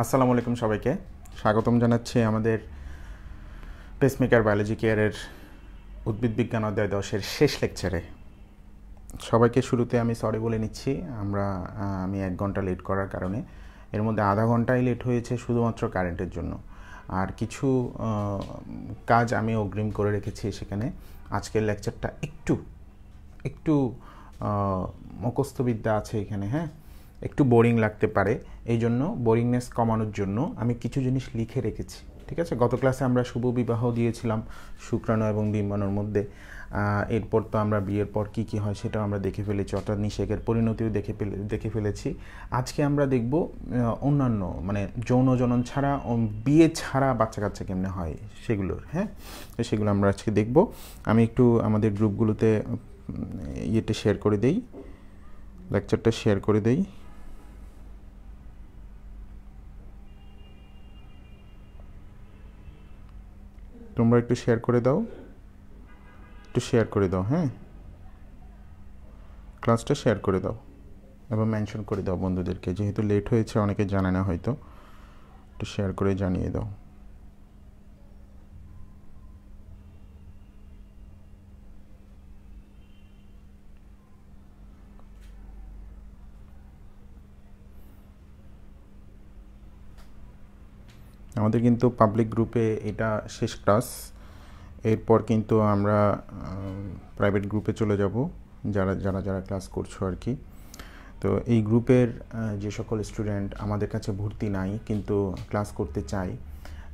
আসসালামু আলাইকুম সবাইকে। স্বাগতম জানাচ্ছি আমাদের পেসমেকার বায়োলজি কেয়ারের উদ্ভিদ বিজ্ঞান অধ্যায় দশের শেষ লেকচারে সবাইকে শুরুতে আমি সরি বলে নিচ্ছি, আমরা আমি এক ঘণ্টা লেট করার কারণে। এর মধ্যে আধা ঘন্টাই লেট হয়েছে শুধুমাত্র কারেন্টের জন্য। আর কিছু কাজ আমি অগ্রিম করে রেখেছি সেখানে। আজকের লেকচারটা একটু একটু মুখস্থবিদ্যা আছে এখানে হ্যাঁ? একটু বোরিং লাগতে পারে। এই জন্য বোরিংনেস কমানোর জন্য আমি কিছু জিনিস লিখে রেখেছি, ঠিক আছে? গত ক্লাসে আমরা শুভ বিবাহ দিয়েছিলাম শুক্রাণু এবং ডিম্বাণুর মধ্যে। এরপর তো আমরা বিয়ের পর কি কি হয় সেটাও আমরা দেখে ফেলেছি, অর্থাৎ নিষেকের পরিণতিও দেখে ফেলে, দেখে ফেলেছি। আজকে আমরা দেখব অন্যান্য মানে যৌন জনন ছাড়া বিয়ে ছাড়া বাচ্চা কাচ্চা কেমনে হয় সেগুলোর হ্যাঁ? তো সেগুলো আমরা আজকে দেখব। আমি একটু আমাদের গ্রুপগুলোতে ইয়েটা শেয়ার করে দেই লেকচারটা শেয়ার করে দেই। তোমরা একটু শেয়ার করে দাও। একটু শেয়ার করে দাও হ্যাঁ? ক্লাসটা শেয়ার করে দাও এবং মেনশন করে দাও বন্ধুদেরকে। যেহেতু লেট হয়েছে, অনেকে জানে না হয়তো। একটু শেয়ার করে জানিয়ে দাও। আমাদের কিন্তু পাবলিক গ্রুপে এটা শেষ ক্লাস এরপর কিন্তু আমরা প্রাইভেট গ্রুপে চলে যাব, যারা যারা যারা ক্লাস করছ আর কি। তো এই গ্রুপের যে সকল স্টুডেন্ট আমাদের কাছে ভর্তি নাই, কিন্তু ক্লাস করতে চাই,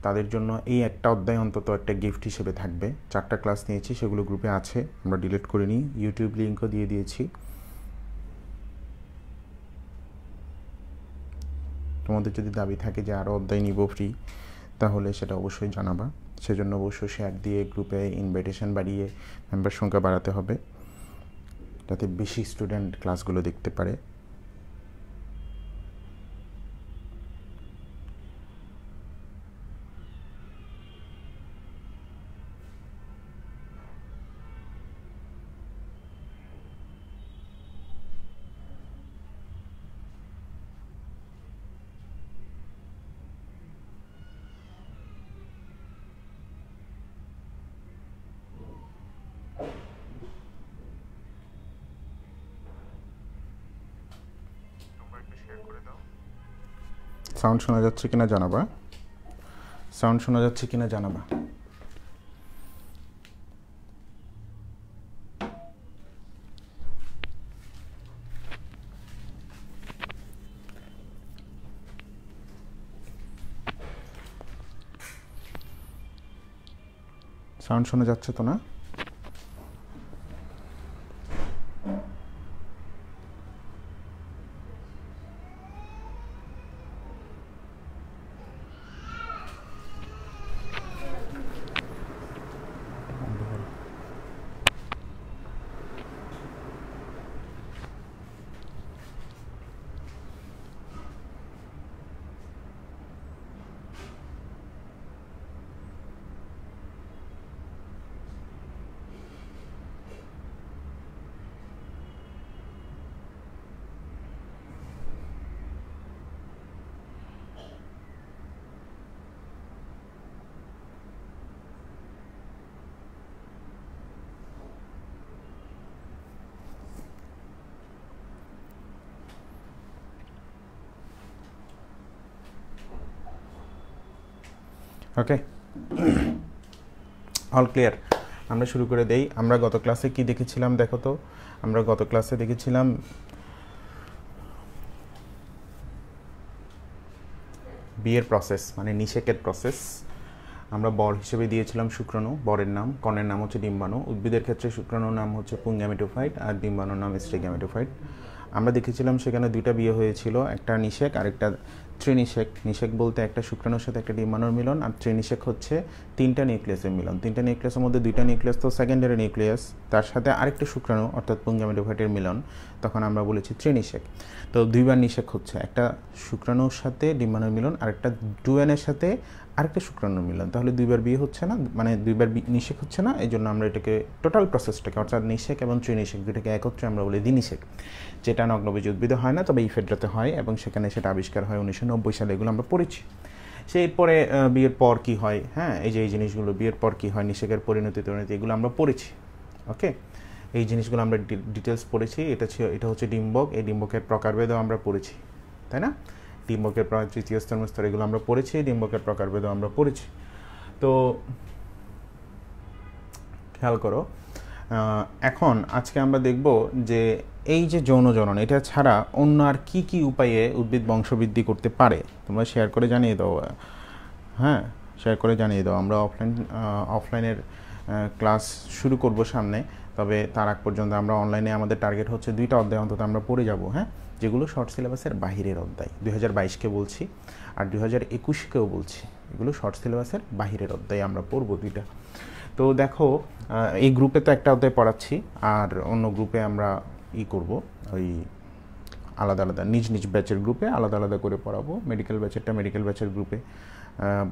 তাদের জন্য এই একটা অধ্যায় অন্তত একটা গিফট হিসেবে থাকবে। চারটা ক্লাস নিয়েছি, সেগুলো গ্রুপে আছে, আমরা ডিলিট করিনি ইউটিউব লিঙ্কও দিয়ে দিয়েছি। তোমাদের যদি দাবি থাকে যে আরও অধ্যায় নিব ফ্রি তাহলে সেটা অবশ্যই জানাবা। সেজন্য অবশ্যই শেয়ার দিয়ে গ্রুপে ইনভাইটেশন বাড়িয়ে মেম্বার সংখ্যা বাড়াতে হবে, যাতে বেশি স্টুডেন্ট ক্লাসগুলো দেখতে পারে। সাউন্ড শোনা যাচ্ছে কিনা জানাবা? সাউন্ড শোনা যাচ্ছে কিনা জানাবা? সাউন্ড শোনা যাচ্ছে তো না? ওকে অল ক্লিয়ার আমরা শুরু করে দেই। আমরা গত ক্লাসে কি দেখেছিলাম দেখো তো? আমরা গত ক্লাসে দেখেছিলাম বিয়ের প্রসেস মানে নিষেকের প্রসেস আমরা বর হিসেবে দিয়েছিলাম শুক্রাণু, বরের নাম, কনের নাম হচ্ছে ডিম্বাণু। উদ্ভিদের ক্ষেত্রে শুক্রাণুর নাম হচ্ছে পুঙ্গ্যামেটোফাইট আর ডিম্বাণুর নাম স্ট্রিগ্যামেটোফাইট আমরা দেখেছিলাম সেখানে দুইটা বিয়ে হয়েছিল, একটা নিষেক আর একটা ত্রিনিষেক। নিষেক বলতে একটা শুক্রাণুর সাথে একটা ডিম্বাণুর মিলন আর ত্রিনিষেক হচ্ছে তিনটা নিউক্লিয়াসের মিলন। তিনটা নিউক্লিয়াসের মধ্যে দুইটা নিউক্লিয়াস তো সেকেন্ডারি নিউক্লিয়াস তার সাথে আরেকটা শুক্রাণু, অর্থাৎ পুঙ্গামেটোফাইটের মিলন, তখন আমরা বলেছি ত্রিনিষেক। তো দুইবার নিষেক হচ্ছে, একটা শুক্রাণুর সাথে ডিম্বাণুর মিলন আর একটা ডুয়েনের সাথে আরেকটা শুক্রাণুর মিলন। তাহলে দুইবার বিয়ে হচ্ছে না? মানে দুইবার নিষেক হচ্ছে না? এই জন্য আমরা এটাকে টোটাল প্রসেসটাকে অর্থাৎ নিষেক এবং ত্রিনিষেক দুটাকে একত্রে আমরা বলি দ্বিনিষেক যেটা নগ্নবীজ উদ্ভিদে হয় না, তবে এই ফেডরাতে হয় এবং সেখানে সেটা আবিষ্কার হয় উনিশশো নব্বই সালে এগুলো আমরা পড়েছি। সে এরপরে বিয়ের পর কি হয়? হ্যাঁ এই যে এই জিনিসগুলো বিয়ের পর কি হয়? নিষেকের পরিণতি পরিণতি এগুলো আমরা পড়েছি ওকে এই জিনিসগুলো আমরা ডিটেলস পড়েছি। এটা ছিল, এটা হচ্ছে ডিম্বক। এই ডিম্বকের প্রকারভেদও আমরা পড়েছি, তাই না? ডিম্বকের তৃতীয় স্তর স্তর এগুলো আমরা পড়েছি, ডিম্বকের প্রকারভেদও আমরা পড়েছি। তো, খেয়াল করো এখন আজকে আমরা দেখব যে এই যে যৌন জনন, এটা ছাড়া অন্য আর কি কি উপায়ে উদ্ভিদ বংশবৃদ্ধি করতে পারে? তোমরা শেয়ার করে জানিয়ে দাও হ্যাঁ শেয়ার করে জানিয়ে দাও। আমরা অফলাইন অফলাইনের ক্লাস শুরু করব সামনে, তবে তার আগ পর্যন্ত আমরা অনলাইনে আমাদের টার্গেট হচ্ছে দুইটা অধ্যায়, অন্তত আমরা পড়ে যাব হ্যাঁ? যেগুলো শর্ট সিলেবাসের বাহিরের অধ্যায়, দুই হাজার বাইশকে বলছি আর দুই হাজার একুশকেও বলছি। এগুলো শর্ট সিলেবাসের বাহিরের অধ্যায় আমরা পড়ব দুইটা। তো দেখো এই গ্রুপে তো একটা অধ্যায় পড়াচ্ছি, আর অন্য গ্রুপে আমরা ই করব, ওই আলাদা আলাদা, নিজ নিজ ব্যাচের গ্রুপে আলাদা আলাদা করে পড়াবো মেডিকেল ব্যাচেরটা মেডিকেল ব্যাচের গ্রুপে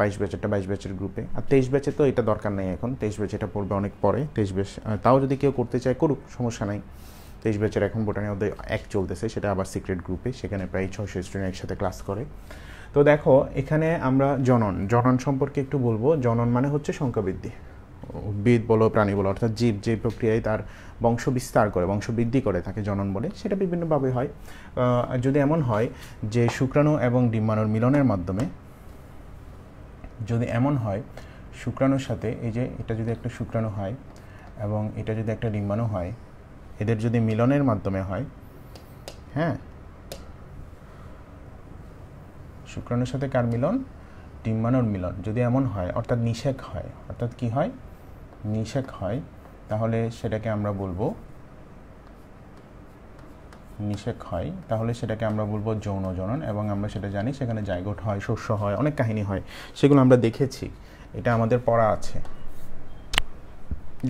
বাইশ ব্যাচেরটা বাইশ ব্যাচের গ্রুপে আর তেইশ ব্যাচে তো এটা দরকার নেই এখন, তেইশ ব্যাচ এটা পড়বে অনেক পরে, তেইশ ব্যাচ তাও যদি কেউ করতে চায় করুক, সমস্যা নাই। তেইশ ব্যাচের এখন বোটানি অধ্যায় এক চলতেছে, সেটা আবার সিক্রেট গ্রুপে সেখানে প্রায় ছয়শো স্টুডেন্ট একসাথে ক্লাস করে। তো দেখো, এখানে আমরা জনন জনন সম্পর্কে একটু বলব, জনন মানে হচ্ছে সংখ্যা বৃদ্ধি উদ্ভিদ বলো, প্রাণী বলো, অর্থাৎ জীব যে প্রক্রিয়ায় তার বংশ বিস্তার করে বংশ বৃদ্ধি করে তাকে জনন বলে, সেটা বিভিন্নভাবে হয়। যদি এমন হয় যে শুক্রাণু এবং ডিম্বাণুর মিলনের মাধ্যমে, যদি এমন হয় শুক্রাণুর সাথে, এই যে এটা যদি একটা শুক্রাণু হয় এবং এটা যদি একটা ডিম্বাণু হয়, এদের যদি মিলনের মাধ্যমে হয় হ্যাঁ? শুক্রাণুর সাথে কার মিলন? ডিম্বাণুর মিলন। যদি এমন হয়, অর্থাৎ নিষেক হয়, অর্থাৎ কি হয়? নিষেক হয়, তাহলে সেটাকে আমরা বলব নিষেক হয়, তাহলে সেটাকে আমরা বলব যৌন জনন এবং আমরা সেটা জানি সেখানে জায়গোট হয়, শস্য হয়, অনেক কাহিনী হয়, সেগুলো আমরা দেখেছি, এটা আমাদের পড়া আছে।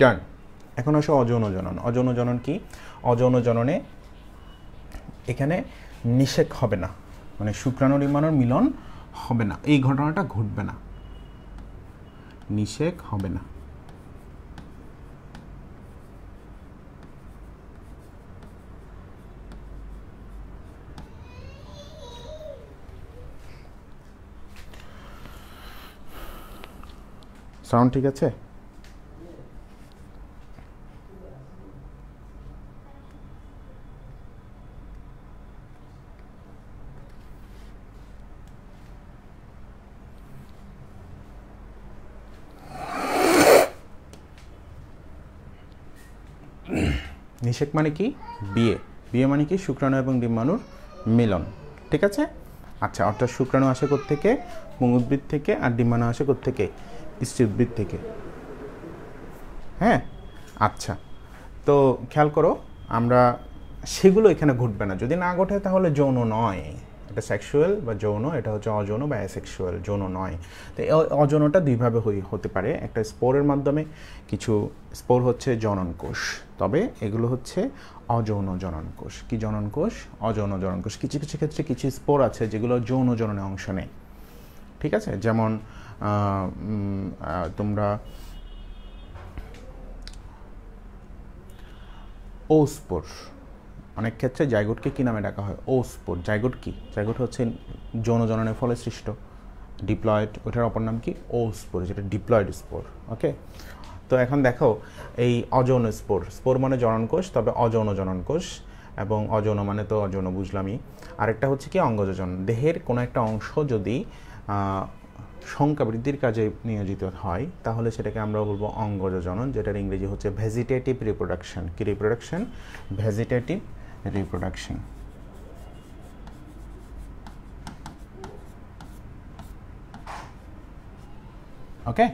ডান এখন আসো অযৌন জনন। অযৌন জনন কি? অযৌন জননে এখানে নিষেক হবে না মানে শুক্রাণু ডিম্বাণুর মিলন হবে না, এই ঘটনাটা ঘটবে না, নিষেক হবে না। সাউন্ড ঠিক আছে? নিষেক মানে কি? বিয়ে। বিয়ে মানে কি? শুক্রাণু এবং ডিম্বাণুর মিলন। ঠিক আছে? আচ্ছা অর্থাৎ শুক্রাণু আসে থেকে উদ্ভিদ থেকে আর ডিম্বাণু আসে থেকে উদ্ভিদ থেকে। হ্যাঁ? আচ্ছা। তো খেয়াল করো, আমরা সেগুলো এখানে ঘটবে না। যদি না ঘটে তাহলে যৌন নয়। এটা সেক্সুয়াল বা যৌন, এটা হচ্ছে অযৌন বা অ্যাসেক্সুয়াল যৌন নয়। তো অযৌনটা দুইভাবে হই, হতে পারে। একটা স্পোরের মাধ্যমে কিছু স্পোর হচ্ছে জনন কোষ। তবে এগুলো হচ্ছে অযৌন জনন কোষ। কি জনন কোষ? অযৌন জনন কোষ। কিছু কিছু ক্ষেত্রে কিছু স্পোর আছে যেগুলো যৌন জননে অংশ নেয়। ঠিক আছে? যেমন তোমরা ওস্পোর অনেক ক্ষেত্রে জায়গোটকে কী নামে ডাকা হয়? ও স্পোর জায়গোট কি? জায়গোট হচ্ছে যৌন জননের ফলে সৃষ্ট। ডিপ্লয়েড, ওটার অপর নাম কি? ও স্পোর যেটা ডিপ্লয়েড স্পোর, ওকে? তো এখন দেখো, এই অযৌন স্পোর। স্পোর মানে জননকোষ তবে অযৌন জননকোষ এবং অযৌন মানে তো অযৌন বুঝলামই। আরেকটা হচ্ছে কি, অঙ্গযোজন। দেহের কোনো একটা অংশ যদি সংখ্যা বৃদ্ধির কাজে নিয়োজিত হয়, তাহলে সেটাকে আমরা বলব অঙ্গজনন যেটার ইংরেজি হচ্ছে ভেজিটেটিভ রিপ্রোডাকশন কি রিপ্রোডাকশন ভেজিটেটিভ রিপ্রোডাকশন ওকে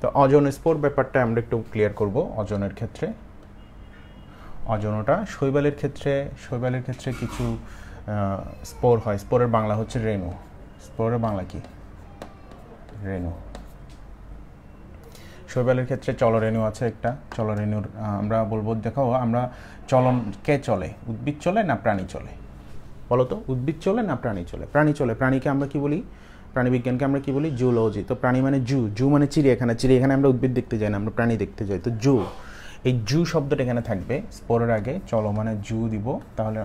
তো অজন স্পোর ব্যাপারটা আমরা একটু ক্লিয়ার করব অজনের ক্ষেত্রে। অজনটা শৈবালের ক্ষেত্রে শৈবালের ক্ষেত্রে কিছু স্পোর হয়। স্পোরের বাংলা হচ্ছে রেণু। স্পোরের বাংলা কি? রেণু। শৈবালের ক্ষেত্রে চলরেণু আছে একটা। চলরেণুর আমরা বলব, দেখো, আমরা চলন কে চলে? উদ্ভিদ চলে না প্রাণী চলে? বলো তো, উদ্ভিদ চলে না প্রাণী চলে? প্রাণী চলে। প্রাণীকে আমরা কি বলি? প্রাণীবিজ্ঞানকে আমরা কি বলি? জুলজি তো প্রাণী মানে জু। জু মানে চিড়িয়াখানা। চিড়িয়াখানা আমরা উদ্ভিদ দেখতে যাই না, আমরা প্রাণী দেখতে যাই। তো জু। এই জু শব্দটা এখানে থাকবে। স্পোরের আগে চলো মানে জু দিব, তাহলে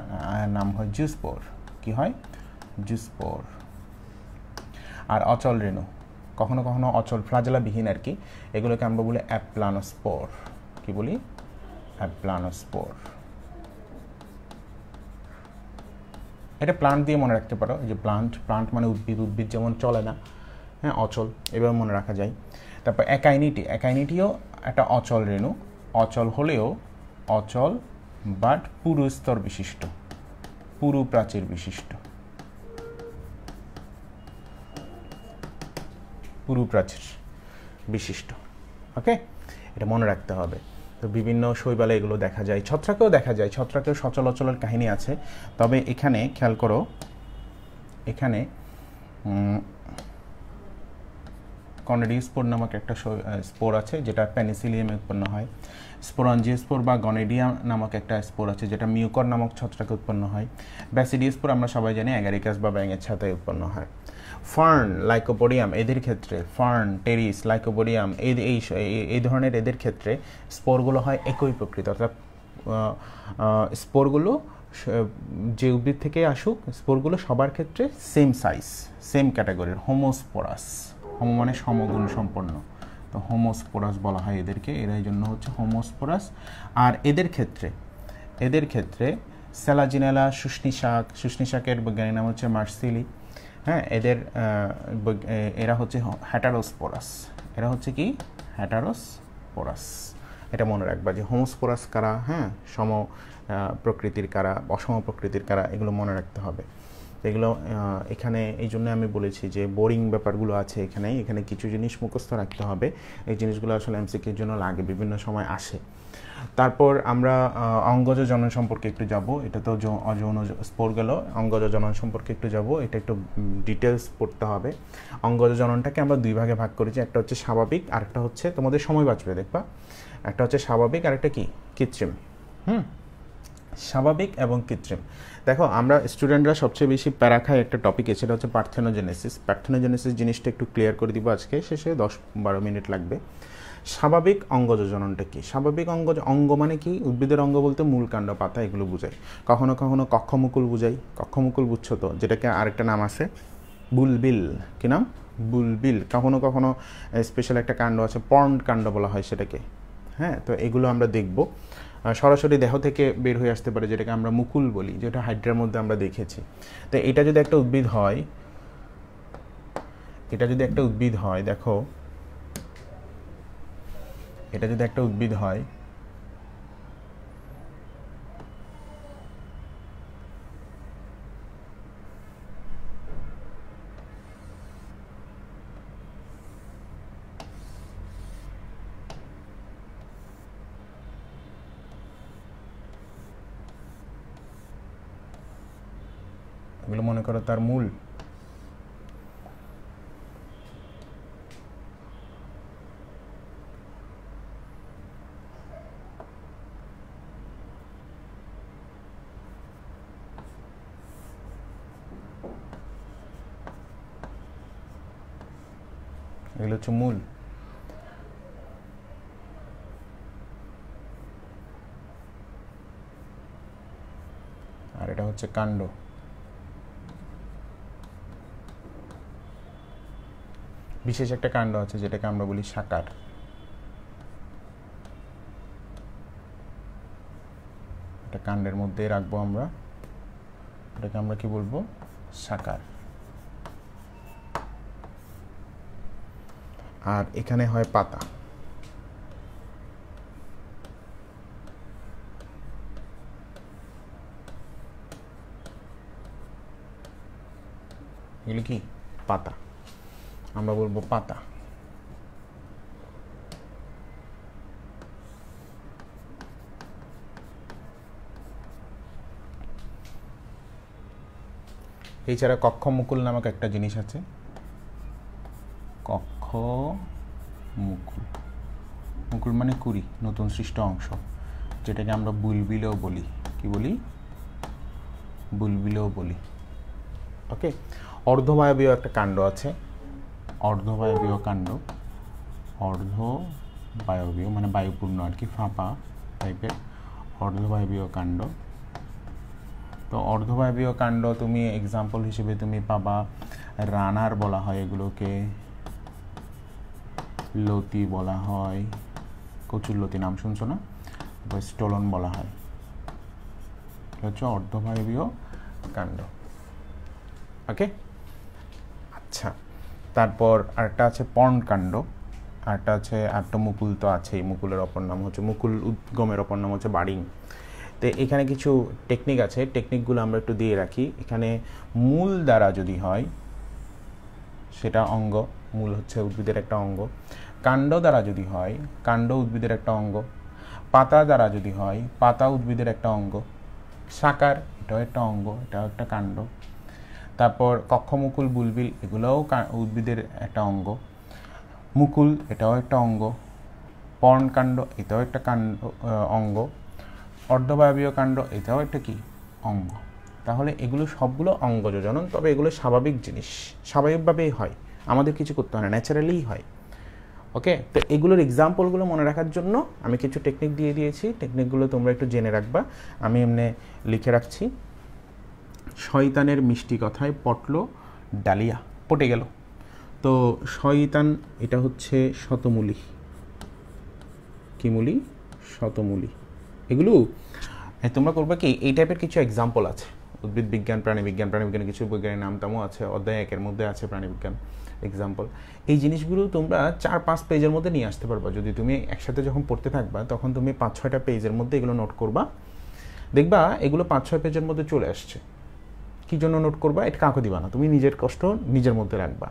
নাম হয় জু স্পোর কি হয়? জু স্পোর আর অচল রেণু। কখনো কখনো অচল, ফ্লাজেলাবিহীন আর কি। এগুলোকে আমরা বলি অ্যাপ্লানোস্পোর। কি বলি? অ্যাপ্লানোস্পোর। এটা প্লান্ট দিয়ে মনে রাখতে পারো যে প্লান্ট প্লান্ট মানে উদ্ভিদ উদ্ভিদ যেমন চলে না হ্যাঁ অচল, এভাবে মনে রাখা যায়। তারপর একাইনিটি একাইনিটিও একটা অচল রেণু। অচল হলেও অচল বাট পুরু স্তর বিশিষ্ট পুরু প্রাচীর বিশিষ্ট। পুরু প্রাচীর বিশিষ্ট, ওকে? এটা মনে রাখতে হবে। তো বিভিন্ন শৈবালে এগুলো দেখা যায়, ছত্রাকেও দেখা যায়, ছত্রাকেও সচল অচলের কাহিনী আছে। তবে এখানে খেয়াল করো, এখানে কনেডিস্পোর নামক একটা স্পোর আছে, যেটা প্যানিসিলিয়ামে উৎপন্ন হয়। স্পোরঞ্জিওস্পোর বা গনেডিয়া নামক একটা স্পোর আছে, যেটা মিউকর নামক ছত্রাকে উৎপন্ন হয়। ব্যাসিডিস্পোর আমরা সবাই জানি, অ্যাগারিকাস বা ব্যাঙের ছাতায় উৎপন্ন হয়। ফার্ন, লাইকোপোডিয়াম, এদের ক্ষেত্রে, ফার্ন, টেরিস, লাইকোপোডিয়াম, এই এই ধরনের এদের ক্ষেত্রে স্পোরগুলো হয় একই প্রকৃত, অর্থাৎ স্পোরগুলো যে উদ্ভিদ থেকে আসুক, স্পোরগুলো সবার ক্ষেত্রে সেম সাইজ সেম ক্যাটাগরির হোমোস্পোরাস হোমো মানে সমগুণ সম্পন্ন। তো হোমোস্পোরাস বলা হয় এদেরকে, এরা এই জন্য হচ্ছে হোমোস্পোরাস আর এদের ক্ষেত্রে এদের ক্ষেত্রে স্যালাজিনেলা শুষ্নি শাক, শুষ্নি শাকের বৈজ্ঞানিক নাম হচ্ছে মার্সিলি হ্যাঁ এদের এরা হচ্ছে হ্যাটারোস্পোরাস। এরা হচ্ছে কি? হ্যাটারোস্পোরাস। এটা মনে রাখবা যে হোমোস্পোরাস কারা? হ্যাঁ সম প্রকৃতির কারা অসম প্রকৃতির কারা, এগুলো মনে রাখতে হবে। এগুলো এখানে এই জন্য আমি বলেছি যে বোরিং ব্যাপারগুলো আছে এখানে এখানে কিছু জিনিস মুখস্থ রাখতে হবে। এই জিনিসগুলো আসলে এমসিকির জন্য লাগে, বিভিন্ন সময় আসে। তারপর আমরা অঙ্গজ জনন সম্পর্কে একটু যাব। এটা তো অযৌন স্পোর গেল। অঙ্গজ জনন সম্পর্কে একটু যাব। এটা একটু ডিটেলস পড়তে হবে। অঙ্গজ জননটাকে আমরা দুই ভাগে ভাগ করেছি। একটা হচ্ছে স্বাভাবিক আর একটা হচ্ছে তোমাদের সময় বাঁচবে, দেখবা। একটা হচ্ছে স্বাভাবিক আর একটা কি? কৃত্রিম। হুম? স্বাভাবিক এবং কৃত্রিম। দেখো, আমরা স্টুডেন্টরা সবচেয়ে বেশি প্যারা খায় একটা টপিকে সেটা হচ্ছে পার্থেনোজেনেসিস পার্থেনোজেনেসিস জিনিসটা একটু ক্লিয়ার করে দিব আজকে। শেষে দশ বারো মিনিট লাগবে। স্বাভাবিক অঙ্গজ জননটা কি? স্বাভাবিক অঙ্গ অঙ্গ মানে কি? উদ্ভিদের অঙ্গ বলতে মূল কাণ্ড, পাতা, এগুলো বুঝায় কখনো কখনো কক্ষমুকুল বুঝাই। কক্ষমুকুল বুঝছ তো? যেটাকে আরেকটা নাম আছে, বুলবিল। কি নাম? বুলবিল। কখনো কখনো স্পেশাল একটা কাণ্ড আছে পর্ন কাণ্ড বলা হয় সেটাকে। হ্যাঁ তো এগুলো আমরা দেখব। সরাসরি দেহ থেকে বের হয়ে আসতে পারে, যেটাকে আমরা মুকুল বলি, যেটা হাইড্রার মধ্যে আমরা দেখেছি। তো এটা যদি একটা উদ্ভিদ হয়, এটা যদি একটা উদ্ভিদ হয়, দেখো এটা যদি একটা উদ্ভিদ হয় এগুলো মনে করো তার মূল এগুলো হচ্ছে মূল আর এটা হচ্ছে কাণ্ড বিশেষ একটা কাণ্ড আছে যেটাকে আমরা বলি সাকার। এটা কাণ্ডের মধ্যে রাখব আমরা। এটাকে আমরা কি বলব? সাকার। আর এখানে হয় পাতা। এগুলো কি? পাতা। আমরা বলব পাতা। এছাড়া কক্ষ মুকুল নামক একটা জিনিস আছে। মুকুল। মুকুল মানে কুড়ি, নতুন সৃষ্ট অংশ। যেটাকে আমরা বুলবিলেও বলি। কি বলি? বুলবিলেও বলি। ওকে অর্ধবায়বীয় একটা কাণ্ড আছে। অর্ধবায়বীয় কাণ্ড। অর্ধবায়বীয় মানে বায়ুপূর্ণ আর কি, ফাঁপা টাইপের অর্ধবায়বীয় কাণ্ড। তো অর্ধবায়বীয় কাণ্ড তুমি এক্সাম্পল হিসেবে তুমি পাবা, রানার বলা হয় এগুলোকে। লতি বলা হয়। কচুর লতি নাম শুনছো না? তারপর স্টোলন বলা হয়। হচ্ছে অর্ধবায়বীয় কাণ্ড। ওকে আচ্ছা। তারপর আরেকটা আছে পর্ণ কাণ্ড আরেকটা আছে আরেকটা মুকুল তো আছেই। মুকুলের অপর নাম হচ্ছে মুকুল উদ্গমের অপর নাম হচ্ছে বাড়িং। তো এখানে কিছু টেকনিক আছে। টেকনিকগুলো আমরা একটু দিয়ে রাখি। এখানে মূল দ্বারা যদি হয়, সেটা অঙ্গ। মূল হচ্ছে উদ্ভিদের একটা অঙ্গ। কাণ্ড দ্বারা যদি হয়, কাণ্ড উদ্ভিদের একটা অঙ্গ, পাতা দ্বারা যদি হয়, পাতা উদ্ভিদের একটা অঙ্গ, সাকার, এটাও একটা অঙ্গ, এটাও একটা কাণ্ড। তারপর কক্ষমুকুল, বুলবিল, এগুলোও উদ্ভিদের একটা অঙ্গ। মুকুল, এটাও একটা অঙ্গ। পর্ণকাণ্ড, এটাও একটা কাণ্ড অঙ্গ। অর্ধবায়বীয় কাণ্ড, এটাও একটা কি? অঙ্গ। তাহলে এগুলো সবগুলো অঙ্গ যোজনন তবে এগুলো স্বাভাবিক জিনিস। স্বাভাবিকভাবেই হয়। আমাদের কিছু করতে হয় না, ন্যাচারালিই হয়। ওকে তো এগুলোর এক্সাম্পলগুলো মনে রাখার জন্য আমি কিছু টেকনিক দিয়ে দিয়েছি। টেকনিকগুলো তোমরা একটু জেনে রাখবা। আমি এমনি লিখে রাখছি। শয়তানের মিষ্টি কথায় পটল, ডালিয়া পটে গেল। তো শয়তান এটা হচ্ছে শতমূলি। কি মূলি? শতমূলি। এগুলো তোমরা করবে কি, এই টাইপের কিছু এক্সাম্পল আছে। উদ্ভিদ বিজ্ঞান, প্রাণী বিজ্ঞান, প্রাণী বিজ্ঞানের কিছু বৈজ্ঞানিক নামতামও আছে, অধ্যায় একের মধ্যে আছে প্রাণী বিজ্ঞান। এক্সাম্পল এই জিনিসগুলো তোমরা চার, পাঁচ পেজের মধ্যে নিয়ে আসতে পারবা। যদি তুমি একসাথে যখন পড়তে থাকবা, তখন তুমি পাঁচ, ছয়টা পেজের মধ্যে এগুলো নোট করবা। দেখবা, এগুলো পাঁচ, ছয় পেজের মধ্যে চলে আসছে। কী জন্য নোট করবা? এটা কাউকে দিবা না। তুমি নিজের কষ্ট নিজের মধ্যে রাখবা।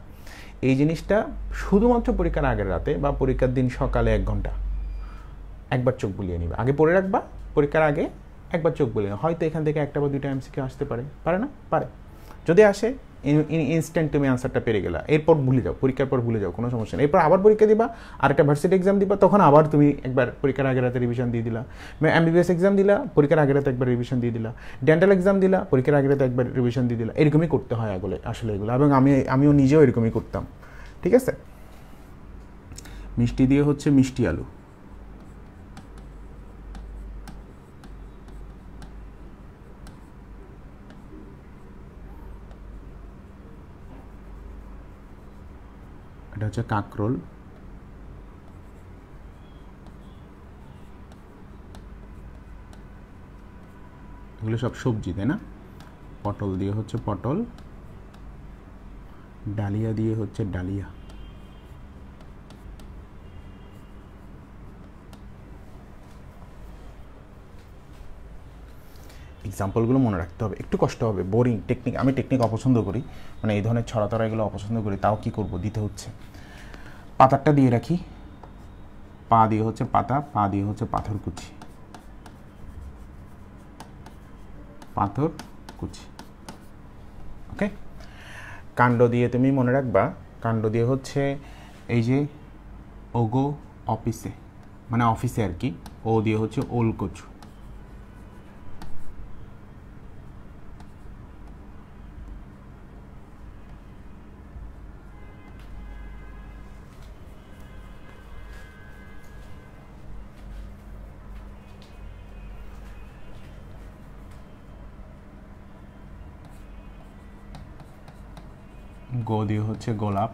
এই জিনিসটা শুধুমাত্র পরীক্ষার আগের রাতে বা পরীক্ষার দিন সকালে এক ঘণ্টা। একবার চোখ বুলিয়ে নিবে। আগে পড়ে রাখবা, পরীক্ষার আগে একবার চোখ বুলিয়ে হয়তো এখান থেকে একটা বা দুইটা এমসিকিউ আসতে পারে। পারে না? পারে। যদি আসে ইনস্ট্যান্ট তুমি আনসারটা পেরে গেলা। এরপর ভুলে যাও, পরীক্ষার পর ভুলে যাও, কোনো সমস্যা নেই। এরপর আবার পরীক্ষা দিবা, আর একটা ভার্সিটি এক্সাম দিবা, তখন আবার তুমি একবার পরীক্ষার আগের রাতে রিভিশন দিয়ে দিলা। এমবিবিএস এক্সাম দিলা, পরীক্ষার আগের রাতে একবার রিভিশন দিয়ে দিলা। ডেন্টাল এক্সাম দিলা, পরীক্ষার আগের রাতে একবার রিভিশন দিয়ে দিলা। এরকমই করতে হয় আগলে, আসলে এগুলো। এবং আমি, আমিও নিজেও এরকমই করতাম। ঠিক আছে? মিষ্টি দিয়ে হচ্ছে মিষ্টি আলু। এটা হচ্ছে কাকরোল। এগুলো সব সবজি, তাই না? পটল দিয়ে হচ্ছে পটল। ডালিয়া দিয়ে হচ্ছে ডালিয়া। এক্সাম্পলগুলো মনে রাখতে হবে। একটু কষ্ট হবে বোরিং টেকনিক আমি টেকনিক অপছন্দ করি। মানে এই ধরনের ছড়াতড়া এগুলো অপছন্দ করি, তাও কি করব, দিতে হচ্ছে। পাতারটা দিয়ে রাখি। পা দিয়ে হচ্ছে পাতা, পা দিয়ে হচ্ছে পাথর কুচি। পাথর কুচি। ওকে? কাণ্ড দিয়ে তুমি মনে রাখবা, কাণ্ড দিয়ে হচ্ছে এই যে ওগো অফিসে মানে অফিসে আর কি, ও দিয়ে হচ্ছে ওল কচু গো দিয়ে হচ্ছে গোলাপ,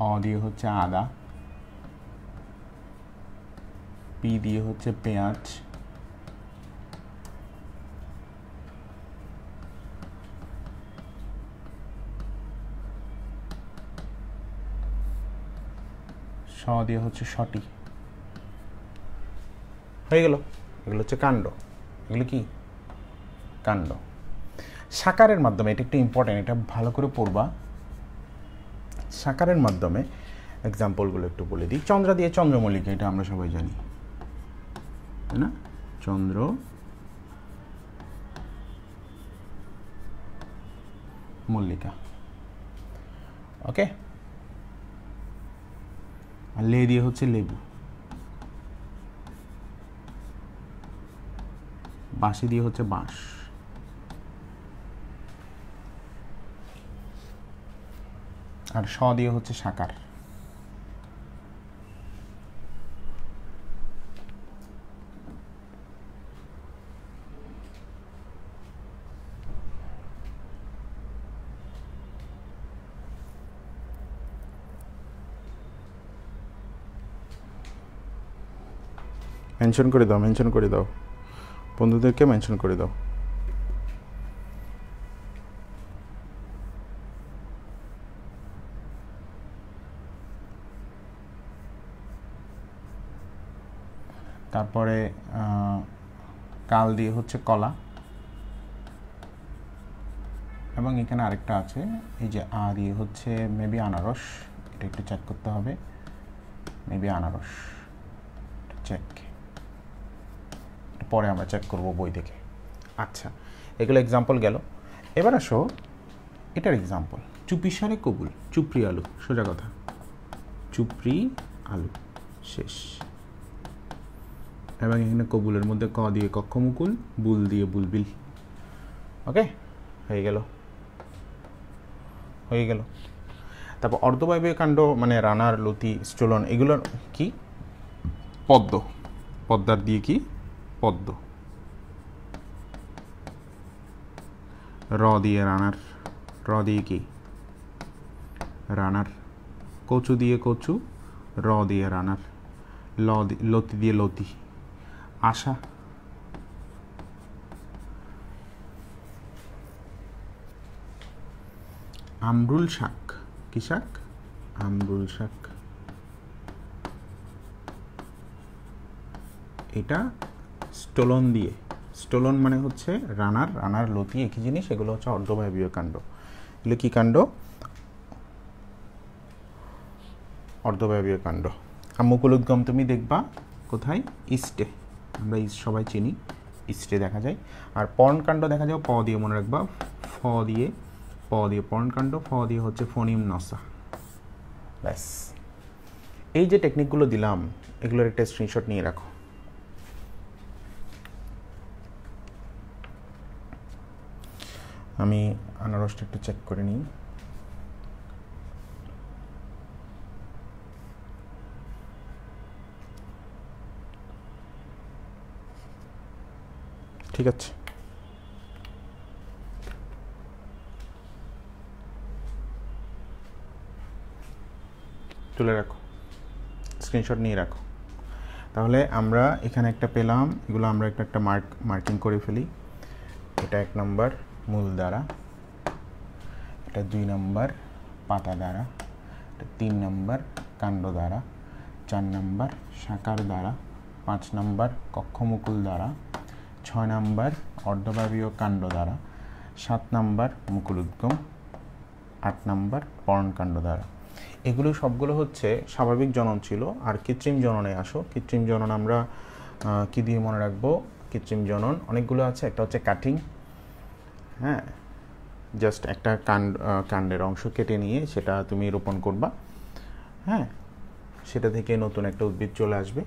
অ দিয়ে হচ্ছে আদা, পি দিয়ে হচ্ছে পেঁয়াজ, স দিয়ে হচ্ছে সটি। হয়ে গেল? এগুলো হচ্ছে কাণ্ড। এগুলো কি? কাণ্ড। সাকারের মাধ্যমে, এটা একটু ইম্পর্টেন্ট এটা ভালো করে পড়বা। সাকারের মাধ্যমে এক্সাম্পলগুলো একটু বলে দিই। চন্দ্রা দিয়ে চন্দ্রমল্লিকা, এটা আমরা সবাই জানি। তাই না? চন্দ্র মল্লিকা। ওকে আর লে দিয়ে হচ্ছে লেবু। বাঁশি দিয়ে হচ্ছে বাঁশ। আর স দিয়ে হচ্ছে সাকার মেনশন করে দাও মেনশন করে দাও। বন্ধুদেরকে মেনশন করে দাও। তারপরে কাল দিয়ে হচ্ছে কলা। এবং এখানে আরেকটা আছে, এই যে আ দিয়ে হচ্ছে মেবি আনারস, এটা একটু চেক করতে হবে। মেবি আনারস চেক পরে আমরা চেক করব বই থেকে আচ্ছা এগুলো এক্সাম্পল গেল। এবার আসো, এটার এক্সাম্পল চুপিসারে কবুল, চুপড়ি আলু, সোজা কথা। চুপড়ি আলু, শেষ। এবং এখানে কবুলের মধ্যে ক দিয়ে কক্ষমুকুল বুল দিয়ে বুলবিল। ওকে? হয়ে গেল। হয়ে গেল। তারপর অর্ধবায়বীয় কাণ্ড মানে রানার, লতি, স্টোলন এগুলোর কি? পদ্ম। পদ্মার দিয়ে কি? পদ্ম। র দিয়ে রানার। র দিয়ে কি? রানার। কচু দিয়ে কচু, র দিয়ে রানার। ল লতি দিয়ে লতি। আশা। আমরুল শাক। কি শাক? আমরুল শাক। এটা স্টোলন দিয়ে। স্টোলন মানে হচ্ছে রানার রানার লতি, একই জিনিস, এগুলো হচ্ছে অর্ধবায়বীয় কাণ্ড। এগুলো কি কাণ্ড? অর্ধবায়বীয় কাণ্ড। আর মুকুল উদ্গম, তুমি দেখবা কোথায়? ইস্টে। আমরা সবাই চিনি ইস্টে দেখা যায়। আর পর্ণকাণ্ড দেখা যায়, প দিয়ে মনে রাখবা, ফ দিয়ে, প দিয়ে পর্ণকাণ্ড, ফ দিয়ে হচ্ছে ফনিম নসা। ব্যাস। এই যে টেকনিকগুলো দিলাম, এগুলোর একটা স্ক্রিনশট নিয়ে রাখো। আমি আনারসটা একটু চেক করে নিই। ঠিক আছে। তুলে রাখো। স্ক্রিনশট নিয়ে রাখো। তাহলে আমরা এখানে একটা পেলাম, এগুলো আমরা একটা একটা মার্ক মার্কিং করে ফেলি। এটা এক নম্বর মূল দ্বারা, এটা দুই নম্বর পাতা দ্বারা, এটা তিন নম্বর কাণ্ড দ্বারা, চার নম্বর শাকার দ্বারা, পাঁচ নম্বর কক্ষমুকুল দ্বারা ছয় নম্বর অর্ধবাবীয় কাণ্ড দ্বারা, সাত নম্বর মুকুল উদ্গম আট নম্বর পর্ণকাণ্ড দ্বারা। এগুলো সবগুলো হচ্ছে স্বাভাবিক জনন ছিল, আর কৃত্রিম জননে আসো। কৃত্রিম জনন আমরা কি দিয়ে মনে রাখব? কৃত্রিম জনন, অনেকগুলো আছে, একটা হচ্ছে কাটিং হ্যাঁ? জাস্ট একটা কাণ্ড কাণ্ডের অংশ কেটে নিয়ে সেটা তুমি রোপণ করবা হ্যাঁ? সেটা থেকে নতুন একটা উদ্ভিদ চলে আসবে।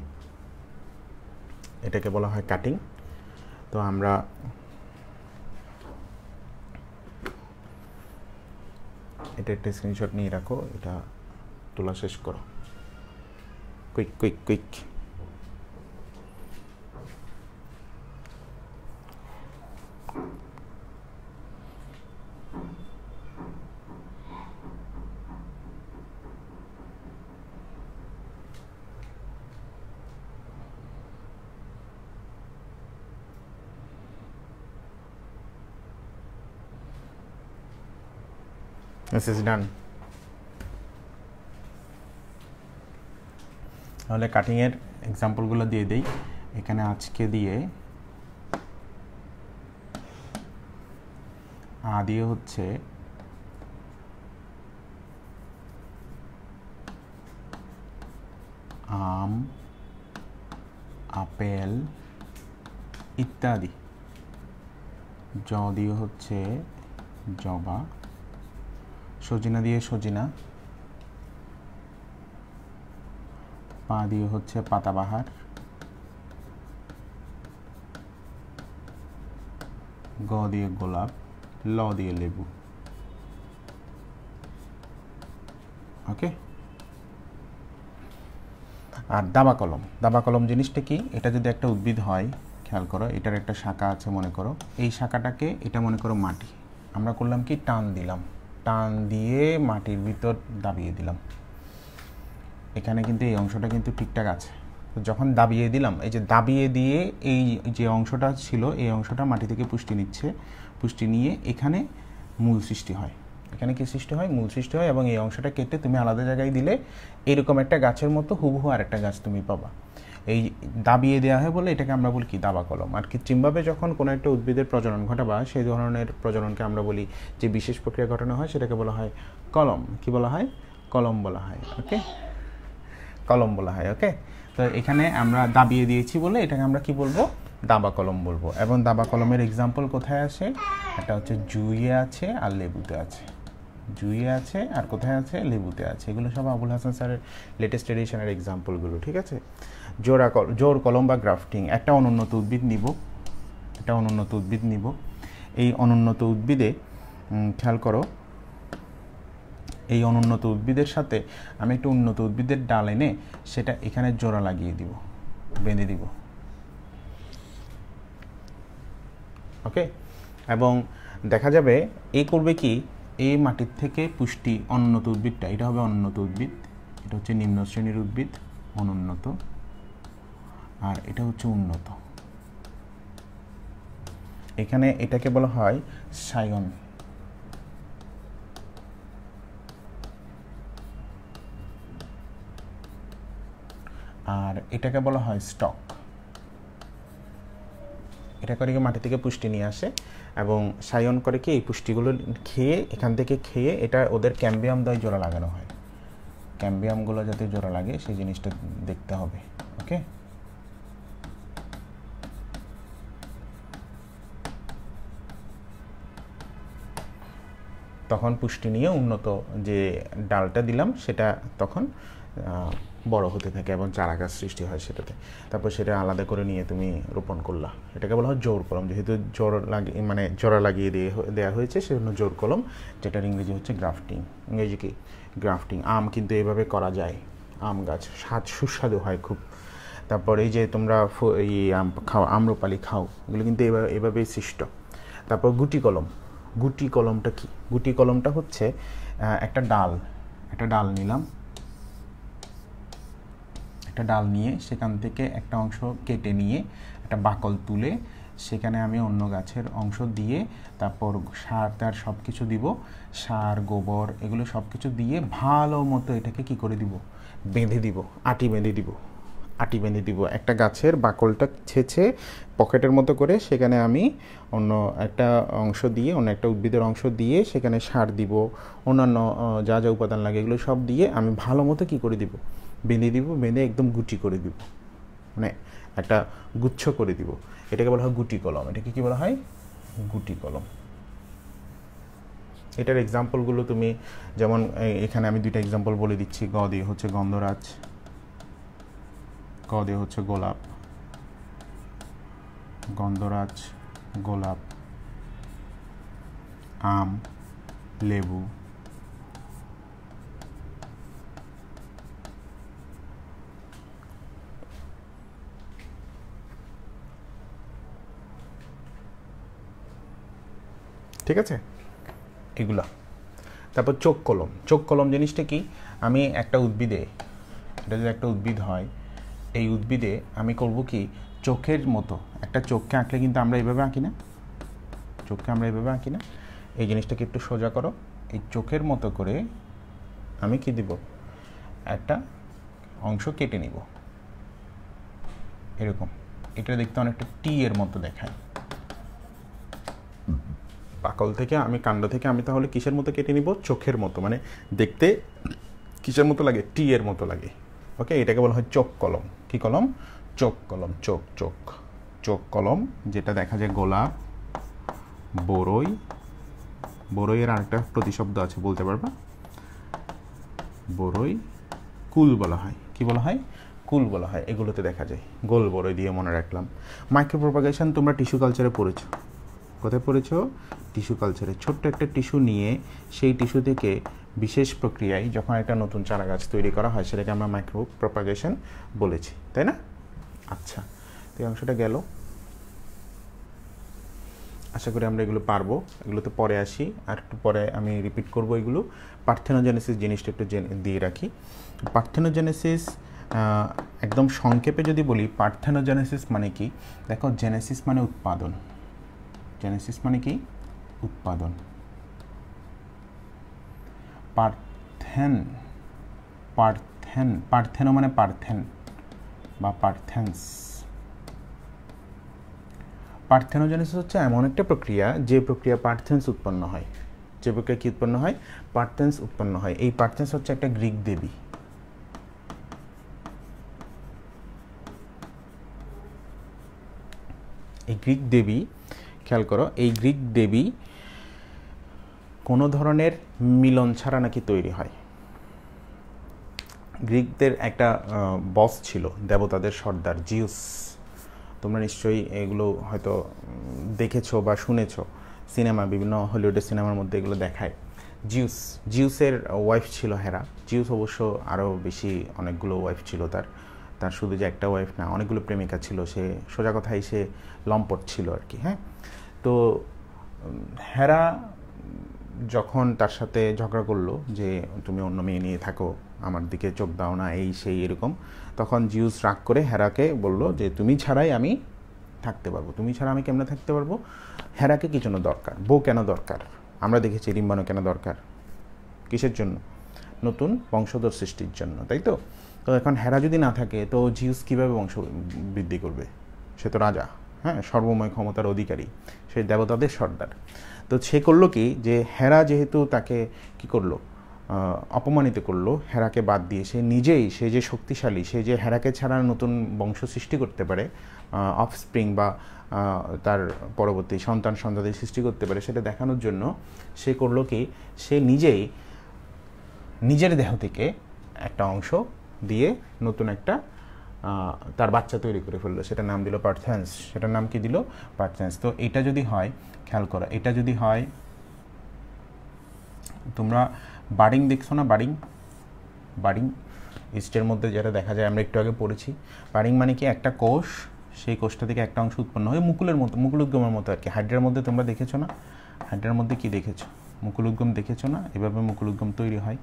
এটাকে বলা হয় কাটিং তো আমরা এটা একটা স্ক্রিনশট নিয়ে রাখো এটা তোলা শেষ করো। Quick quick quick This is done. তাহলে কাটিংয়ের এক্সাম্পলগুলো দিয়ে দেই। এখানে আজকে দিয়ে আ দিয়ে হচ্ছে আম, আপেল ইত্যাদি। জ দিয়ে হচ্ছে জবা। সজিনা দিয়ে সজিনা। পা দিয়ে হচ্ছে পাতাবাহার। গ দিয়ে গোলাপ, ল দিয়ে লেবু। ওকে? আর দাবা কলম। দাবা কলম জিনিসটা কি? এটা যদি একটা উদ্ভিদ হয়, খেয়াল করো, এটার একটা শাখা আছে মনে করো। এই শাখাটাকে, এটা মনে করো মাটি। আমরা করলাম কি? টান দিলাম। টান দিয়ে মাটির ভিতর দাবিয়ে দিলাম। এখানে কিন্তু এই অংশটা কিন্তু ঠিকঠাক আছে। তো যখন দাবিয়ে দিলাম, এই যে দাবিয়ে দিয়ে এই যে অংশটা ছিল, এই অংশটা মাটি থেকে পুষ্টি নিচ্ছে, পুষ্টি নিয়ে এখানে মূল সৃষ্টি হয়। এখানে কি সৃষ্টি হয়? মূল সৃষ্টি হয় এবং এই অংশটা কেটে তুমি আলাদা জায়গায় দিলে এরকম একটা গাছের মতো হুবহু আর একটা গাছ তুমি পাবা। এই দাবিয়ে দেওয়া হয় বলে এটাকে আমরা বলি কি, দাবা কলম। আর কৃত্রিমভাবে যখন কোনো একটা উদ্ভিদের প্রজনন ঘটাবা, সেই ধরনের প্রজননকে আমরা বলি যে বিশেষ প্রক্রিয়া ঘটানো হয়, সেটাকে বলা হয় কলম। কি বলা হয়? কলম বলা হয়, ওকে? কলম বলা হয়, ওকে? তো এখানে আমরা দাবিয়ে দিয়েছি বলে এটাকে আমরা কি বলব? দাবা কলম বলব। এবং দাবা কলমের এক্সাম্পল কোথায় আছে? একটা হচ্ছে জুইয়ে আছে আর লেবুতে আছে। জুইয়ে আছে আর কোথায় আছে? লেবুতে আছে। এগুলো সব আবুল হাসান স্যারের লেটেস্ট এডিশনের এক্সাম্পলগুলো ঠিক আছে? জোড়া কল জোর কলম বা গ্রাফটিং একটা অনুন্নত উদ্ভিদ নিব। একটা অনুন্নত উদ্ভিদ নিব। এই অনুন্নত উদ্ভিদে খেয়াল করো, এই অনুন্নত উদ্ভিদের সাথে আমি একটু উন্নত উদ্ভিদের ডাল এনে সেটা এখানে জোড়া লাগিয়ে দিব, বেঁধে দিব। ওকে এবং দেখা যাবে এই করবে কি? এই মাটির থেকে পুষ্টি অনুন্নত উদ্ভিদটা, এটা হবে অনুন্নত উদ্ভিদ, এটা হচ্ছে নিম্ন শ্রেণির উদ্ভিদ, অনুন্নত, আর এটা হচ্ছে উন্নত। এখানে এটাকে বলা হয় সায়ন। আর এটাকে বলা হয় স্টক। এটা করে মাটি থেকে পুষ্টি নিয়ে আসে। এবং সায়ন করে কি এই পুষ্টিগুলো খেয়ে, এখান থেকে খেয়ে এটা ওদের ক্যাম্বিয়াম দয় জোড়া লাগানো হয়। ক্যাম্বিয়ামগুলো যাতে জোড়া লাগে, সেই জিনিসটা দেখতে হবে, ওকে? তখন পুষ্টি নিয়ে উন্নত যে ডালটা দিলাম, সেটা তখন বড় হতে থাকে এবং চারা গাছ সৃষ্টি হয় সেটাতে। তারপর সেটা আলাদা করে নিয়ে তুমি রোপণ করলা। এটাকে বলা হয় জোর কলম। যেহেতু জোর লাগিয়ে মানে জোড়া লাগিয়ে দিয়ে দেওয়া হয়েছে, সেজন্য জোর কলম, যেটার ইংরেজি হচ্ছে গ্রাফটিং। ইংরেজি কি? গ্রাফটিং। আম কিন্তু এভাবে করা যায়। আম গাছ স্বাদ সুস্বাদু হয় খুব। তারপর এই যে তোমরা এই আম খাও, আম্রপালি খাও, এগুলো কিন্তু এভাবে, এভাবেই সৃষ্ট। তারপর গুটি কলম। গুটি কলমটা কি? গুটি কলমটা হচ্ছে একটা ডাল। একটা ডাল নিলাম। একটা ডাল নিয়ে সেখান থেকে একটা অংশ কেটে নিয়ে একটা বাকল তুলে সেখানে আমি অন্য গাছের অংশ দিয়ে তারপর সার তার সব কিছু দিব, সার, গোবর এগুলো সব কিছু দিয়ে ভালো মতো এটাকে কি করে দিব? বেঁধে দিব, আটি বেঁধে দিব, আটি বেঁধে দিব। একটা গাছের বাকলটা ছেঁচে পকেটের মতো করে সেখানে আমি অন্য একটা অংশ দিয়ে, অন্য একটা উদ্ভিদের অংশ দিয়ে সেখানে সার দিব, অন্যান্য যা যা উপাদান লাগে এগুলো সব দিয়ে আমি ভালো মতো কী করে দিব? বেঁধে দিব, বেঁধে একদম গুটি করে দিব। মানে একটা গুচ্ছ করে দিব। এটাকে বলা হয় গুটি কলম। এটাকে কী বলা হয়? গুটি কলম। এটার এক্সাম্পলগুলো তুমি যেমন এখানে আমি দুইটা এক্সাম্পল বলে দিচ্ছি। গ দিয়ে হচ্ছে গন্ধরাজ। ক দিয়ে হচ্ছে গোলাপ। গন্ধরাজ, গোলাপ। আম, লেবু। ঠিক আছে? এগুলা। তারপর চোখ কলম। চোখ কলম জিনিসটা কি? আমি একটা উদ্ভিদে, এটা যদি একটা উদ্ভিদ হয়, এই উদ্ভিদে আমি করব কি? চোখের মতো। একটা চোখকে আঁকলে কিন্তু আমরা এইভাবে আঁকি না। চোখকে আমরা এইভাবে আঁকি না। এই জিনিসটাকে একটু সোজা করো। এই চোখের মতো করে আমি কি দিব? একটা অংশ কেটে নিব। এরকম। এটা দেখতে অনেকটা টি এর মতো দেখায়। পাকল থেকে, আমি কাণ্ড থেকে, আমি তাহলে কিসের মতো কেটে নিব? চোখের মতো মানে দেখতে কিসের মতো লাগে? টি এর মতো লাগে। ওকে এটাকে বলা হয় চোখ কলম। কি কলম? চোখ কলম, চোখ চোখ। চোখ কলম, যেটা দেখা যায় গোলাপ বড়ই বড়ইয়ের আরেকটা প্রতিশব্দ আছে, বলতে পারবা? বড়ই কুল বলা হয়। কি বলা হয়? কুল বলা হয়, এগুলোতে দেখা যায়। গোল বড়ই দিয়ে মনে রাখলাম। মাইক্রোপ্রোপাগেশন তোমরা টিস্যু কালচারে পড়েছো। কোথায় পড়েছো? টিস্যু কালচারে। ছোট্ট একটা টিস্যু নিয়ে সেই টিস্যু থেকে বিশেষ প্রক্রিয়ায় যখন একটা নতুন চারা গাছ তৈরি করা হয়, সেটাকে আমরা মাইক্রো প্রপাগেশন বলেছি, তাই না? আচ্ছা তো এই অংশটা গেল। আশা করি আমরা এগুলো পারব। এগুলো তো পরে আসি। আর একটু পরে আমি রিপিট করব এগুলো। পার্থেনোজেনেসিস জিনিসটা একটু দিয়ে রাখি। পার্থেনোজেনেসিস একদম সংক্ষেপে যদি বলি পার্থেনোজেনেসিস মানে কি? দেখো জেনেসিস মানে উৎপাদন। জেনেসিস মানে কি? উৎপাদন। পার্থেন পার্থেন, পার্থেনো মানে পার্থেন বা পার্থেন্স। পার্থেনোজেনেসিস হচ্ছে এমন একটা প্রক্রিয়া যে প্রক্রিয়া পার্থেন্স উৎপন্ন হয়। যে প্রক্রিয়া কি উৎপন্ন হয়? পার্থেন্স উৎপন্ন হয়। এই পার্থেন্স হচ্ছে একটা গ্রিক দেবী। এই গ্রিক দেবী, খেয়াল করো, এই গ্রিক দেবী কোনো ধরনের মিলন ছাড়া নাকি তৈরি হয়। গ্রিকদের একটা বস ছিল, দেবতাদের সর্দার জিউস। তোমরা নিশ্চয়ই এগুলো হয়তো দেখেছ বা শুনেছো। সিনেমা, বিভিন্ন হলিউডের সিনেমার মধ্যে এগুলো দেখায়। জিউস, জিউসের ওয়াইফ ছিল হেরা। জিউস অবশ্য আরও বেশি অনেকগুলো ওয়াইফ ছিল তার। তার শুধু যে একটা ওয়াইফ না, অনেকগুলো প্রেমিকা ছিল। সে সোজা কথাই সে লম্পট ছিল আর কি হ্যাঁ? তো হেরা যখন তার সাথে ঝগড়া করল যে, তুমি অন্য মেয়ে নিয়ে থাকো, আমার দিকে চোখ দাও না, এই, সেই, এরকম, তখন জিউস রাগ করে হেরাকে বলল যে, তুমি ছাড়াই আমি থাকতে পারব, তুমি ছাড়া আমি কেমনে থাকতে পারব? হেরাকে কি জন্য দরকার? বউ কেন দরকার? আমরা দেখেছি রিম্বানো কেন দরকার? কিসের জন্য? নতুন বংশধর সৃষ্টির জন্য, তাই তো? তো এখন হেরা যদি না থাকে, তো জিউস কীভাবে বংশ বৃদ্ধি করবে? সে তো রাজা হ্যাঁ সর্বময় ক্ষমতার অধিকারী, সে দেবতাদের সর্দার। তো সে করল কি যে হেরা যেহেতু তাকে কি করল? অপমানিত করল, হেরাকে বাদ দিয়ে সে নিজেই, সে যে শক্তিশালী, সে যে হেরাকে ছাড়া নতুন বংশ সৃষ্টি করতে পারে অফস্প্রিং বা তার পরবর্তী সন্তান সন্তানের সৃষ্টি করতে পারে, সেটা দেখানোর জন্য সে করল কি, সে নিজেই নিজের দেহ থেকে একটা অংশ দিয়ে নতুন একটা তার বাচ্চা তৈরি করে ফেলল। সেটার নাম দিল পার্থেন্স। সেটার নাম কি দিল? পার্থেন্স। তো এটা যদি হয় খেয়াল করো, এটা যদি হয়, তোমরা বাডিং দেখছ না বাডিং? বাডিং? ইস্টের মধ্যে যেটা দেখা যায়, আমরা একটু আগে পড়েছি। বাডিং মানে কি? একটা কোষ, সেই কোষটা থেকে একটা অংশ উৎপন্ন হয় মুকুলের মতো মুকুল উদ্গমের মতো আর কি। হাইড্রার মধ্যে তোমরা দেখেছ না? হাইড্রার মধ্যে কি দেখেছ? মুকুল উদ্গম দেখেছ না? এভাবে মুকুল উদ্গম তৈরি হয়।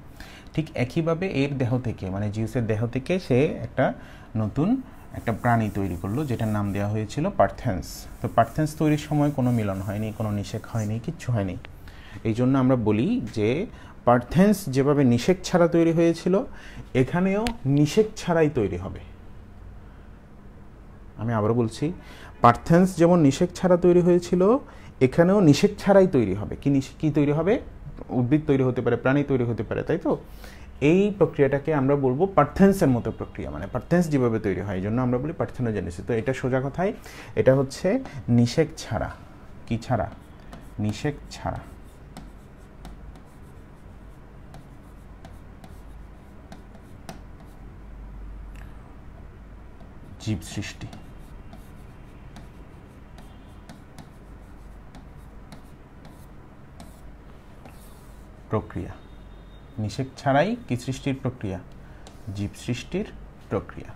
ঠিক একইভাবে এর দেহ থেকে মানে জিউসের দেহ থেকে সে একটা নতুন একটা প্রাণী তৈরি করল, যেটার নাম দেওয়া হয়েছিল পার্থেন্স। তো পার্থেন্স তৈরির সময় কোনো মিলন হয়নি, কোনো নিষেক হয়নি, কিচ্ছু হয়নি। এই জন্য আমরা বলি যে পার্থেন্স যেভাবে নিষেক ছাড়া তৈরি হয়েছিল, এখানেও নিষেক ছাড়াই তৈরি হবে। আমি আবারও বলছি, পার্থেন্স যেমন নিষেক ছাড়া তৈরি হয়েছিল, এখানেও নিষেক ছাড়াই তৈরি হবে। কি নিষেক কী তৈরি হবে? উদ্ভিদ তৈরি হতে পারে, প্রাণী তৈরি হতে পারে, তাই তো? এই প্রক্রিয়াটাকে আমরা বলব পার্থেন্সের মতো প্রক্রিয়া মানে পার্থেন্স যেভাবে তৈরি হয়, এই জন্য আমরা বলি পার্থেনোজেনেসিস। তো এটা সোজা কথাই, এটা হচ্ছে নিষেক ছাড়া। কি ছাড়া? নিষেক ছাড়া। জীব সৃষ্টি। প্রক্রিয়া। নিষেক ছাড়াই কি সৃষ্টির প্রক্রিয়া? জীব সৃষ্টির প্রক্রিয়া।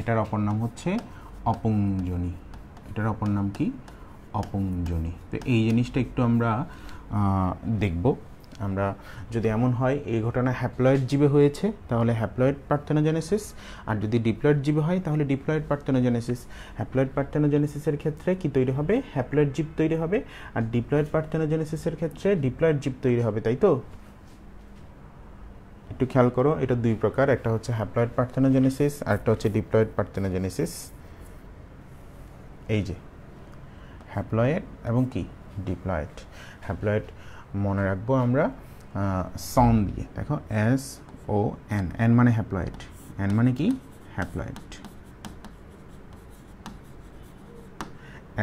এটার অপর নাম হচ্ছে অপংজনী এটার অপর নাম কি? অপংজনী তো এই জিনিসটা একটু আমরা দেখব। আমরা যদি এমন হয়, এই ঘটনা হ্যাপ্লয়েড জীবে হয়েছে, তাহলে হ্যাপ্লয়েড পার্থেনোজেনেসিস। আর যদি ডিপ্লয়েড জীবে হয়, তাহলে ডিপ্লয়েড পার্থেনোজেনেসিস। হ্যাপ্লয়েড পার্থেনোজেনেসিসের ক্ষেত্রে কি তৈরি হবে? হ্যাপ্লয়েড জীব তৈরি হবে। আর ডিপ্লয়েড পার্থেনোজেনেসিসের ক্ষেত্রে ডিপ্লয়েড জীব তৈরি হবে, তাই তো? একটু খেয়াল করো, এটা দুই প্রকার, একটা হচ্ছে হ্যাপ্লয়েড পার্থেনোজেনেসিস আর একটা হচ্ছে ডিপ্লয়েড পার্থেনোজেনেসিস এই যে হ্যাপ্লয়েড এবং কি? ডিপ্লয়েড হ্যাপ্লয়েড মনে রাখব আমরা সন দিয়ে। দেখো এস ও এন এন মানে হ্যাপ্লয়েড এন মানে কি? হ্যাপ্লয়েড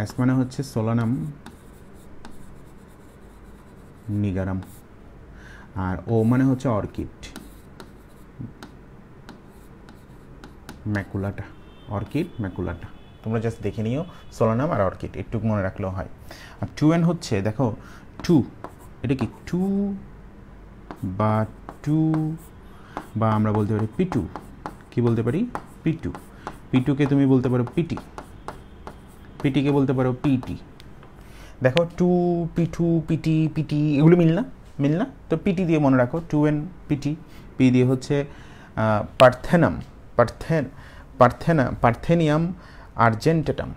এস মানে হচ্ছে সোলানাম নিগারাম আর ও মানে হচ্ছে অর্কিড ম্যাকুলাটা অর্কিড ম্যাকুলাটা তোমরা জাস্ট দেখে নিও, সোলানাম আর অর্কিড, একটু মনে রাখলেও হয়। আর টু এন হচ্ছে, দেখো টু এটা কি? টু বা টু বা আমরা বলতে পারি পি টু কী বলতে পারি? পি টু পি টুকে তুমি বলতে পারো পিটি পিটিকে বলতে পারো পিটি দেখো two P two PT PT এগুলো মিল না? মিল না? তো পিটি দিয়ে মনে রাখো টু এন পিটি পি দিয়ে হচ্ছে পার্থেনাম পার্থেন, পার্থেনা, পার্থেনিয়াম, আর্জেন্টেটাম,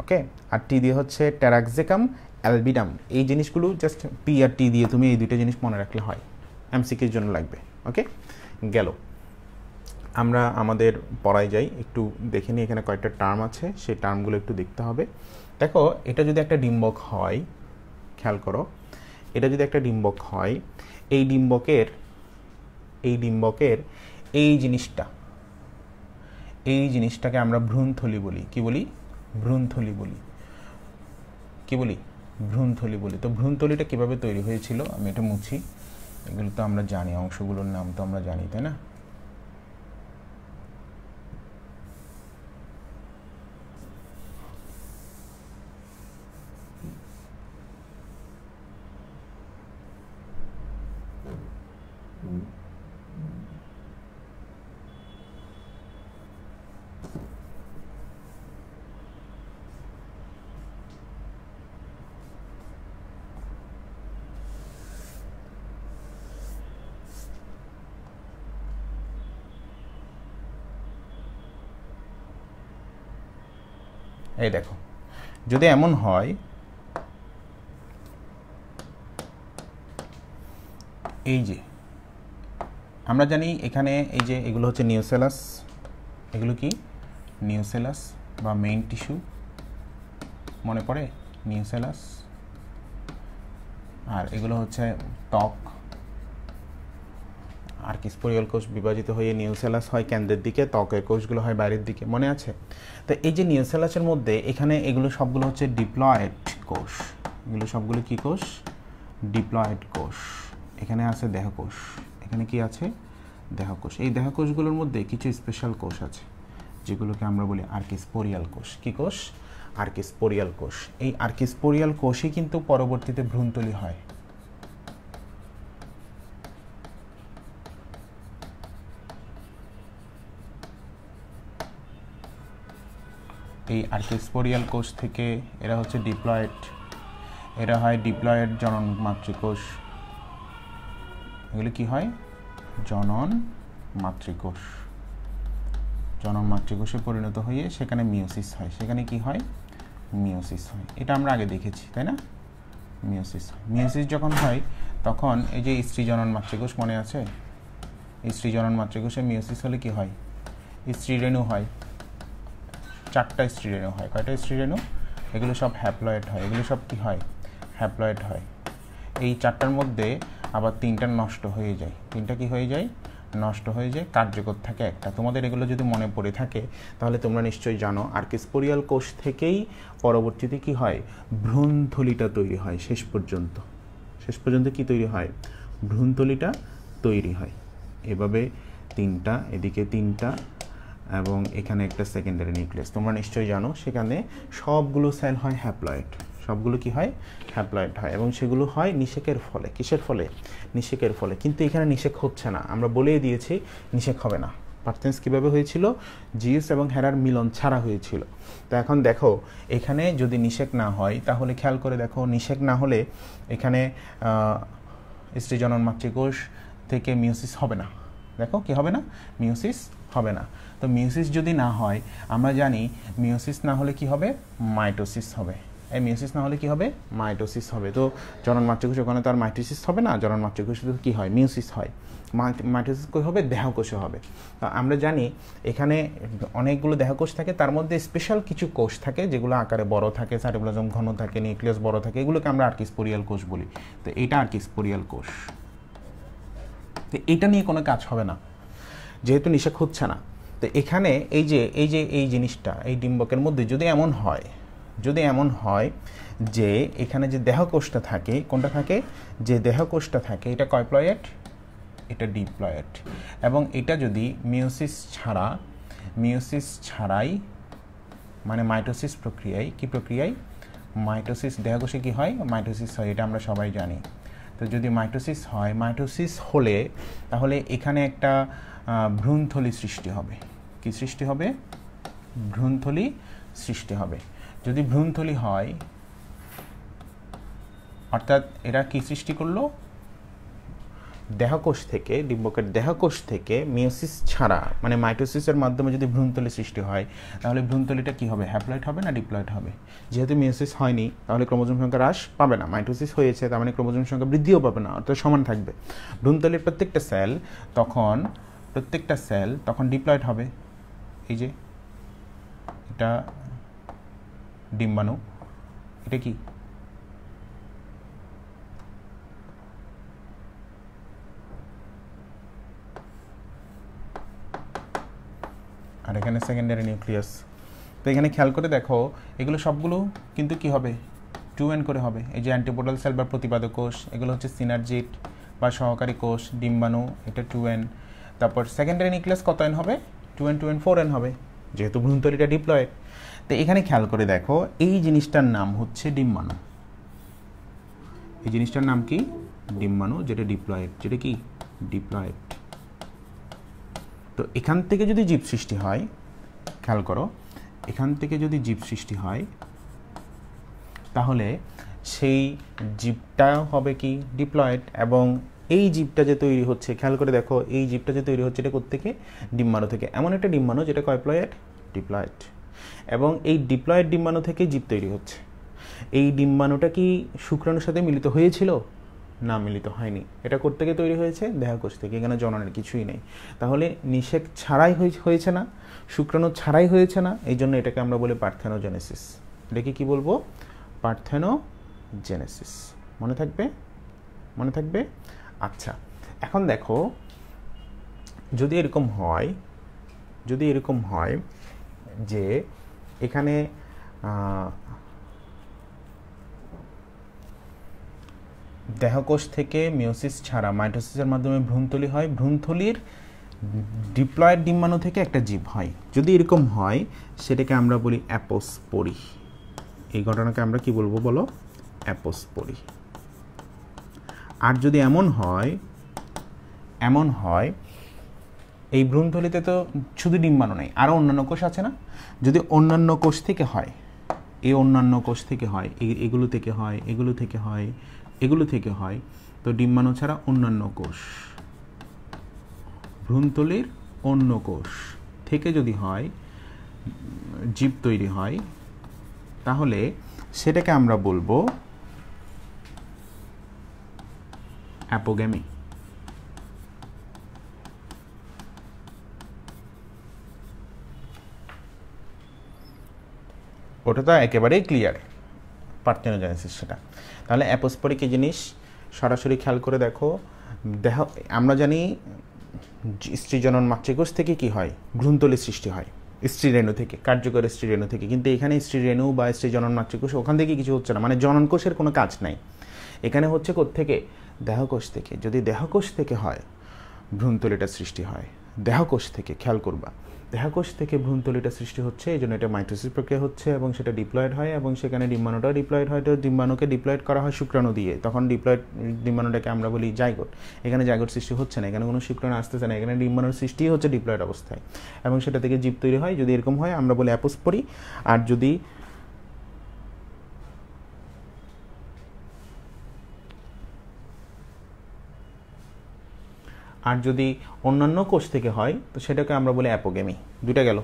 ওকে? আর টি দিয়ে হচ্ছে ট্যারাক্সেকাম, অ্যালবিডাম। এই জিনিসগুলো জাস্ট পি আর টি দিয়ে তুমি এই দুটো জিনিস মনে রাখলে হয়। এমসিকির জন্য লাগবে, ওকে? গেল। আমরা আমাদের পড়ায় যাই, একটু দেখে নিই এখানে কয়েকটা টার্ম আছে, সেই টার্মগুলো একটু দেখতে হবে। দেখো, এটা যদি একটা ডিম্বক হয়, খেয়াল করো, এটা যদি একটা ডিম্বক হয়, এই ডিম্বকের এই ডিম্বকের এই জিনিসটা এই জিনিসটাকে আমরা ভ্রূণথলি বলি। কি বলি? ভ্রূণথলি বলি। কি বলি? ভ্রূণথলি বলি। তো ভ্রূণথলিটা কীভাবে তৈরি হয়েছিল? আমি এটা মুছি। এগুলো তো আমরা জানি, অংশগুলোর নাম তো আমরা জানি, তাই না? এই দেখো, যদি এমন হয়, এই যে, আমরা জানি এখানে এই যে এগুলো হচ্ছে নিউসেলাস, এগুলো কি? নিউসেলাস বা মেইন টিস্যু মনে পড়ে? নিউসেলাস। আর এগুলো হচ্ছে ত্বক। আর কি স্পোরিয়াল কোষ বিভাজিত হয়ে নিউসেলাস হয় কেন্দ্রের দিকে, ত্বকের কোষগুলো হয় বাইরের দিকে, মনে আছে? তো এই যে নিউসেলাসের মধ্যে এখানে এগুলো সবগুলো হচ্ছে ডিপ্লয়েড কোষ। এগুলো সবগুলো কি কোষ? ডিপ্লয়েড কোষ। এখানে আছে দেহকোষ। এখানে কি আছে? দেহকোষ। এই দেহকোষগুলোর মধ্যে কিছু স্পেশাল কোষ আছে, যেগুলোকে আমরা বলি আর্কিস্পোরিয়াল কোষ। কি কোষ? আর্কিস্পোরিয়াল কোষ। এই আর্কিস্পোরিয়াল কোষই কিন্তু পরবর্তীতে ভ্রূণতলি হয়। এই আর্কিস্পোরিয়াল কোষ থেকে এরা হচ্ছে ডিপ্লয়েড। এরা হয় ডিপ্লয়েড জনন মাতৃকোষ। এগুলো কি হয়? জনন মাতৃকোষ। জনন মাতৃকোষে পরিণত হয়ে সেখানে মিওসিস হয়। সেখানে কি হয়? মিওসিস হয়। এটা আমরা আগে দেখেছি, তাই না? মিওসিস হয়। মিওসিস যখন হয়, তখন এই যে স্ত্রী জনন মাতৃকোষ মনে আছে? স্ত্রী জনন মাতৃকোষে মিওসিস হলে কি হয়? স্ত্রী রেণু হয়। চারটা স্ত্রী রেণু হয়। কয়টা স্ত্রী রেণু এগুলো সব হ্যাপ্লয়েড হয়। এগুলো সব কি হয়? হ্যাপ্লয়েড হয়। এই চারটার মধ্যে আবার তিনটা নষ্ট হয়ে যায়। তিনটা কি হয়ে যায়? নষ্ট হয়ে যায়, কার্যকর থাকে একটা। তোমাদের এগুলো যদি মনে পড়ে থাকে, তাহলে তোমরা নিশ্চয়ই জানো আর্কিস্পোরিয়াল কোষ থেকেই পরবর্তীতে কি হয়? ভ্রূণথলিটা তৈরি হয় শেষ পর্যন্ত। শেষ পর্যন্ত কি তৈরি হয়? ভ্রূণথলিটা তৈরি হয়। এভাবে তিনটা, এদিকে তিনটা এবং এখানে একটা সেকেন্ডারি নিউক্লিয়াস তোমরা নিশ্চয়ই জানো, সেখানে সবগুলো সেল হয় হ্যাপ্লয়েড সবগুলো কি হয়? হ্যাপ্লয়েড হয়। এবং সেগুলো হয় নিষেকের ফলে। কিসের ফলে? নিষেকের ফলে। কিন্তু এখানে নিষেক হচ্ছে না। আমরা বলেই দিয়েছি, নিষেক হবে না। পার্থেন্স কীভাবে হয়েছিল? জিউস এবং হেরার মিলন ছাড়া হয়েছিল। তো এখন দেখো, এখানে যদি নিষেক না হয়, তাহলে খেয়াল করে দেখো, নিষেক না হলে এখানে স্ত্রী জনন মাতৃকোষ থেকে মিউসিস হবে না। দেখো, কি হবে না? মিউসিস হবে না। তো মিউসিস যদি না হয়, আমরা জানি মিউসিস না হলে কি হবে? মাইটোসিস হবে। এই মিউসিস না হলে কি হবে? মাইটোসিস হবে। তো জনন মাতৃকোষ ওখানে তো আর মাইটোসিস হবে না, জনন মাতৃকোষে কী হয়? মিউসিস হয়। মাইটোসিস কী হবে? দেহকোষে হবে। তো আমরা জানি এখানে অনেকগুলো দেহকোষ থাকে, তার মধ্যে স্পেশাল কিছু কোষ থাকে, যেগুলো আকারে বড় থাকে সাইটোপ্লাজম ঘন থাকে নিউক্লিয়াস বড় থাকে, এগুলোকে আমরা আর্কিস্পোরিয়াল কোষ বলি। তো এটা আর্কিস্পোরিয়াল কোষ। তো এটা নিয়ে কোনো কাজ হবে না। যেহেতু নিষেক হচ্ছে না তো এখানে এই যে এই যে, এই জিনিসটা, এই ডিম্বকের মধ্যে যদি এমন হয়, যদি এমন হয় যে এখানে যে দেহকোষটা থাকে, কোনটা থাকে? যে দেহকোষটা থাকে, এটা কয়প্লয়েড এটা ডিপ্লয়েড এবং এটা যদি মিউসিস ছাড়া মিউসিস ছাড়াই মানে মাইটোসিস প্রক্রিয়ায়, কি প্রক্রিয়ায়? মাইটোসিস, দেহকোষে কি হয়? মাইটোসিস হয়, এটা আমরা সবাই জানি। তো যদি মাইটোসিস হয়, মাইটোসিস হলে তাহলে এখানে একটা ভ্রূণথলি সৃষ্টি হবে। কি সৃষ্টি হবে? ভ্রূণথলি সৃষ্টি হবে। যদি ভ্রূণথলি হয়, অর্থাৎ এরা কি সৃষ্টি করল? দেহকোষ থেকে ডিম্বকের দেহকোষ থেকে মিওসিস ছাড়া মানে মাইটোসিসের মাধ্যমে যদি ভ্রূণতলি সৃষ্টি হয়, তাহলে ভ্রূণতলিটা কি হবে? হ্যাপ্লয়েড হবে না ডিপ্লয়েড হবে? যেহেতু মিওসিস হয়নি, তাহলে ক্রোমোজোম সংখ্যা হ্রাস পাবে না। মাইটোসিস হয়েছে, তার মানে ক্রোমোজোম সংখ্যা বৃদ্ধিও পাবে না, অর্থাৎ সমান থাকবে। ভ্রূণতলির প্রত্যেকটা সেল তখন প্রত্যেকটা সেল তখন ডিপ্লয়েড হবে। এই যে, এটা ডিম্বাণু। এটা কি? আর এখানে সেকেন্ডারি নিউক্লিয়াস তো এখানে খেয়াল করে দেখো, এগুলো সবগুলো কিন্তু কি হবে? টু এন করে হবে। এই যে অ্যান্টিপোডাল সেল বা প্রতিবাদক কোষ, এগুলো হচ্ছে সিনার্জিট বা সহকারী কোষ, ডিম্বাণু, এটা টু এন তারপর সেকেন্ডারি নিউক্লিয়াস কত এন হবে? Two n two n four n হবে, যেহেতু ভ্রূণতলিটা ডিপ্লয়েড তো এখানে খেয়াল করে দেখো, এই জিনিসটার নাম হচ্ছে ডিম্বাণু। এই জিনিসটার নাম কি? ডিম্বাণু, যেটা ডিপ্লয়েড যেটা কি? ডিপ্লয়েড তো এখান থেকে যদি জীব সৃষ্টি হয়, খেয়াল করো, এখান থেকে যদি জীব সৃষ্টি হয়, তাহলে সেই জীবটা হবে কি? ডিপ্লয়েড এবং এই জীবটা যে তৈরি হচ্ছে, খেয়াল করে দেখো, এই জীবটা যে তৈরি হচ্ছে এটা কোথেকে ডিম্বাণু থেকে। এমন একটা ডিম্বাণু যেটা কয়প্লয়েড ডিপ্লয়েড। এবং এই ডিপ্লয়েড ডিম্বাণু থেকে জীব তৈরি হচ্ছে। এই ডিম্বাণুটা কি শুক্রাণুর সাথে মিলিত হয়েছিল? না, মিলিত হয়নি। এটা থেকে তৈরি হয়েছে? দেহকোষ থেকে। এখানে জননের কিছুই নেই। তাহলে নিষেক ছাড়াই হয়েছে না? শুক্রাণু ছাড়াই হয়েছে না? এই জন্য এটাকে আমরা বলি পার্থেনোজেনেসিস। এটাকে কি বলব? পার্থেনোজেনেসিস। মনে থাকবে? মনে থাকবে? আচ্ছা এখন দেখো, যদি এরকম হয়, যদি এরকম হয় যে এখানে দেহকোষ থেকে মিওসিস ছাড়া মাইটোসিসের মাধ্যমে ভ্রূণথলি হয়, ভ্রূণথলির ডিপ্লয়েড ডিম্বাণু থেকে একটা জীব হয়। যদি এরকম হয়, সেটাকে আমরা বলি অ্যাপোস্পোরি। এই ঘটনাকে আমরা কি বলব বলো? অ্যাপোস্পোরি। আর যদি এমন হয় এমন হয়, এই ভ্রূণথলিতে তো শুধু ডিম্বাণু নেই আরও অন্যান্য কোষ আছে না? যদি অন্যান্য কোষ থেকে হয়, এই অন্যান্য কোষ থেকে হয় এগুলো থেকে হয়, এগুলো থেকে হয়, এগুলো থেকে হয়, তো ডিম্বাণু ছাড়া অন্যান্য কোষ ভ্রূণতলির অন্য কোষ থেকে যদি হয়, জীব তৈরি হয়, তাহলে সেটাকে আমরা বলব অ্যাপোগ্যামি ওটা তো একেবারেই ক্লিয়ার পার্থেনোজেনেসিস সেটা। তাহলে অ্যাপোস্পরিক জিনিস? সরাসরি খেয়াল করে দেখো। দেহ আমরা জানি স্ত্রী জনন মাতৃকোষ থেকে কি হয়? ভ্রূণতলি সৃষ্টি হয়, স্ত্রী রেণু থেকে, কার্যকর স্ত্রী রেণু থেকে। কিন্তু এখানে স্ত্রী রেণু বা স্ত্রী জনন মাতৃকোষ ওখান থেকে কিছু হচ্ছে না। মানে জনন কোষের কোনো কাজ নাই। এখানে হচ্ছে থেকে দেহকোষ থেকে, যদি দেহকোষ থেকে হয়, ভ্রূণতলিটা সৃষ্টি হয়। দেহকোষ থেকে, খেয়াল করবা। দেহাকোষ থেকে ভ্রূণতলিটা সৃষ্টি হচ্ছে, এই জন্য এটা মাইটোসিস প্রক্রিয়া হচ্ছে এবং সেটা ডিপ্লয়েড হয় এবং সেখানে ডিম্বাণুটাও ডিপ্লয়েড হয়, তো ডিম্বাণুকে ডিপ্লয়েড করা হয় শুক্রাণু দিয়ে। তখন ডিপ্লয়েড ডিম্বাণুটাকে আমরা বলি জাইগোট। এখানে জাইগোট সৃষ্টি হচ্ছে না, এখানে কোনো শুক্রাণু আসতেছে না, এখানে ডিম্বাণুর সৃষ্টি হচ্ছে ডিপ্লয়েড অবস্থায়। এবং সেটা থেকে জীব তৈরি হয়, যদি এরকম হয়, আমরা বলি অ্যাপোস্পরি। আর যদি আর যদি অন্যান্য কোষ থেকে হয়, তো সেটাকে আমরা বলি অ্যাপোগেমি। দুটা গেল,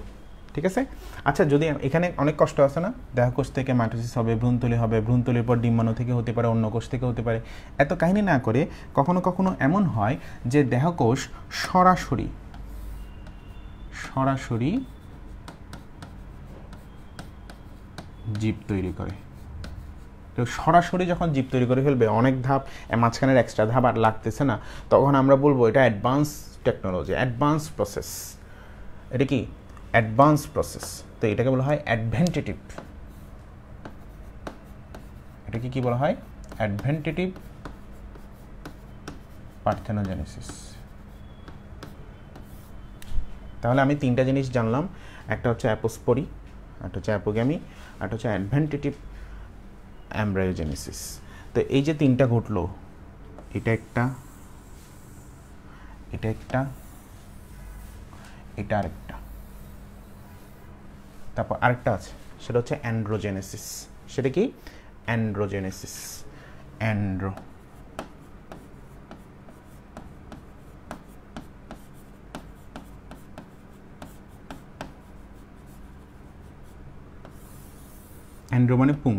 ঠিক আছে? আচ্ছা যদি এখানে অনেক কষ্ট আছে না? দেহকোষ থেকে মাইটোসিস হবে ভ্রূণতলি হবে ভ্রূণতলির পর ডিম্বাণু থেকে হতে পারে, অন্য কোষ থেকে হতে পারে। এত কাহিনী না করে কখনো কখনো এমন হয় যে দেহকোষ সরাসরি সরাসরি জীব তৈরি করে। তো সরাসরি যখন জীব তৈরি করে ফেলবে, অনেক ধাপ মাঝখানের এক্সট্রা ধাপ আর লাগতেছে না, তখন আমরা বলব এটা অ্যাডভান্স টেকনোলজি অ্যাডভান্স প্রসেস এটা কি? অ্যাডভান্স প্রসেস তো এটাকে বলা হয় অ্যাডভেন্টেটিভ এটাকে কি বলা হয়? অ্যাডভেন্টেটিভ পার্থেনোজেনেসিস তাহলে আমি তিনটা জিনিস জানলাম, একটা হচ্ছে অ্যাপোস্পরি একটা হচ্ছে অ্যাপোগ্যামি একটা হচ্ছে অ্যাডভেন্টেটিভ অ্যাম্ব্রায়োজেনেসিস তো এই যে তিনটা ঘটলো, এটা একটা এটা একটা, এটা আরেকটা। তারপর আরেকটা আছে, সেটা হচ্ছে অ্যান্ড্রোজেনেসিস সেটা কি? অ্যান্ড্রোজেনেসিস অ্যান্ড্রো অ্যান্ড্রো মানে পুং।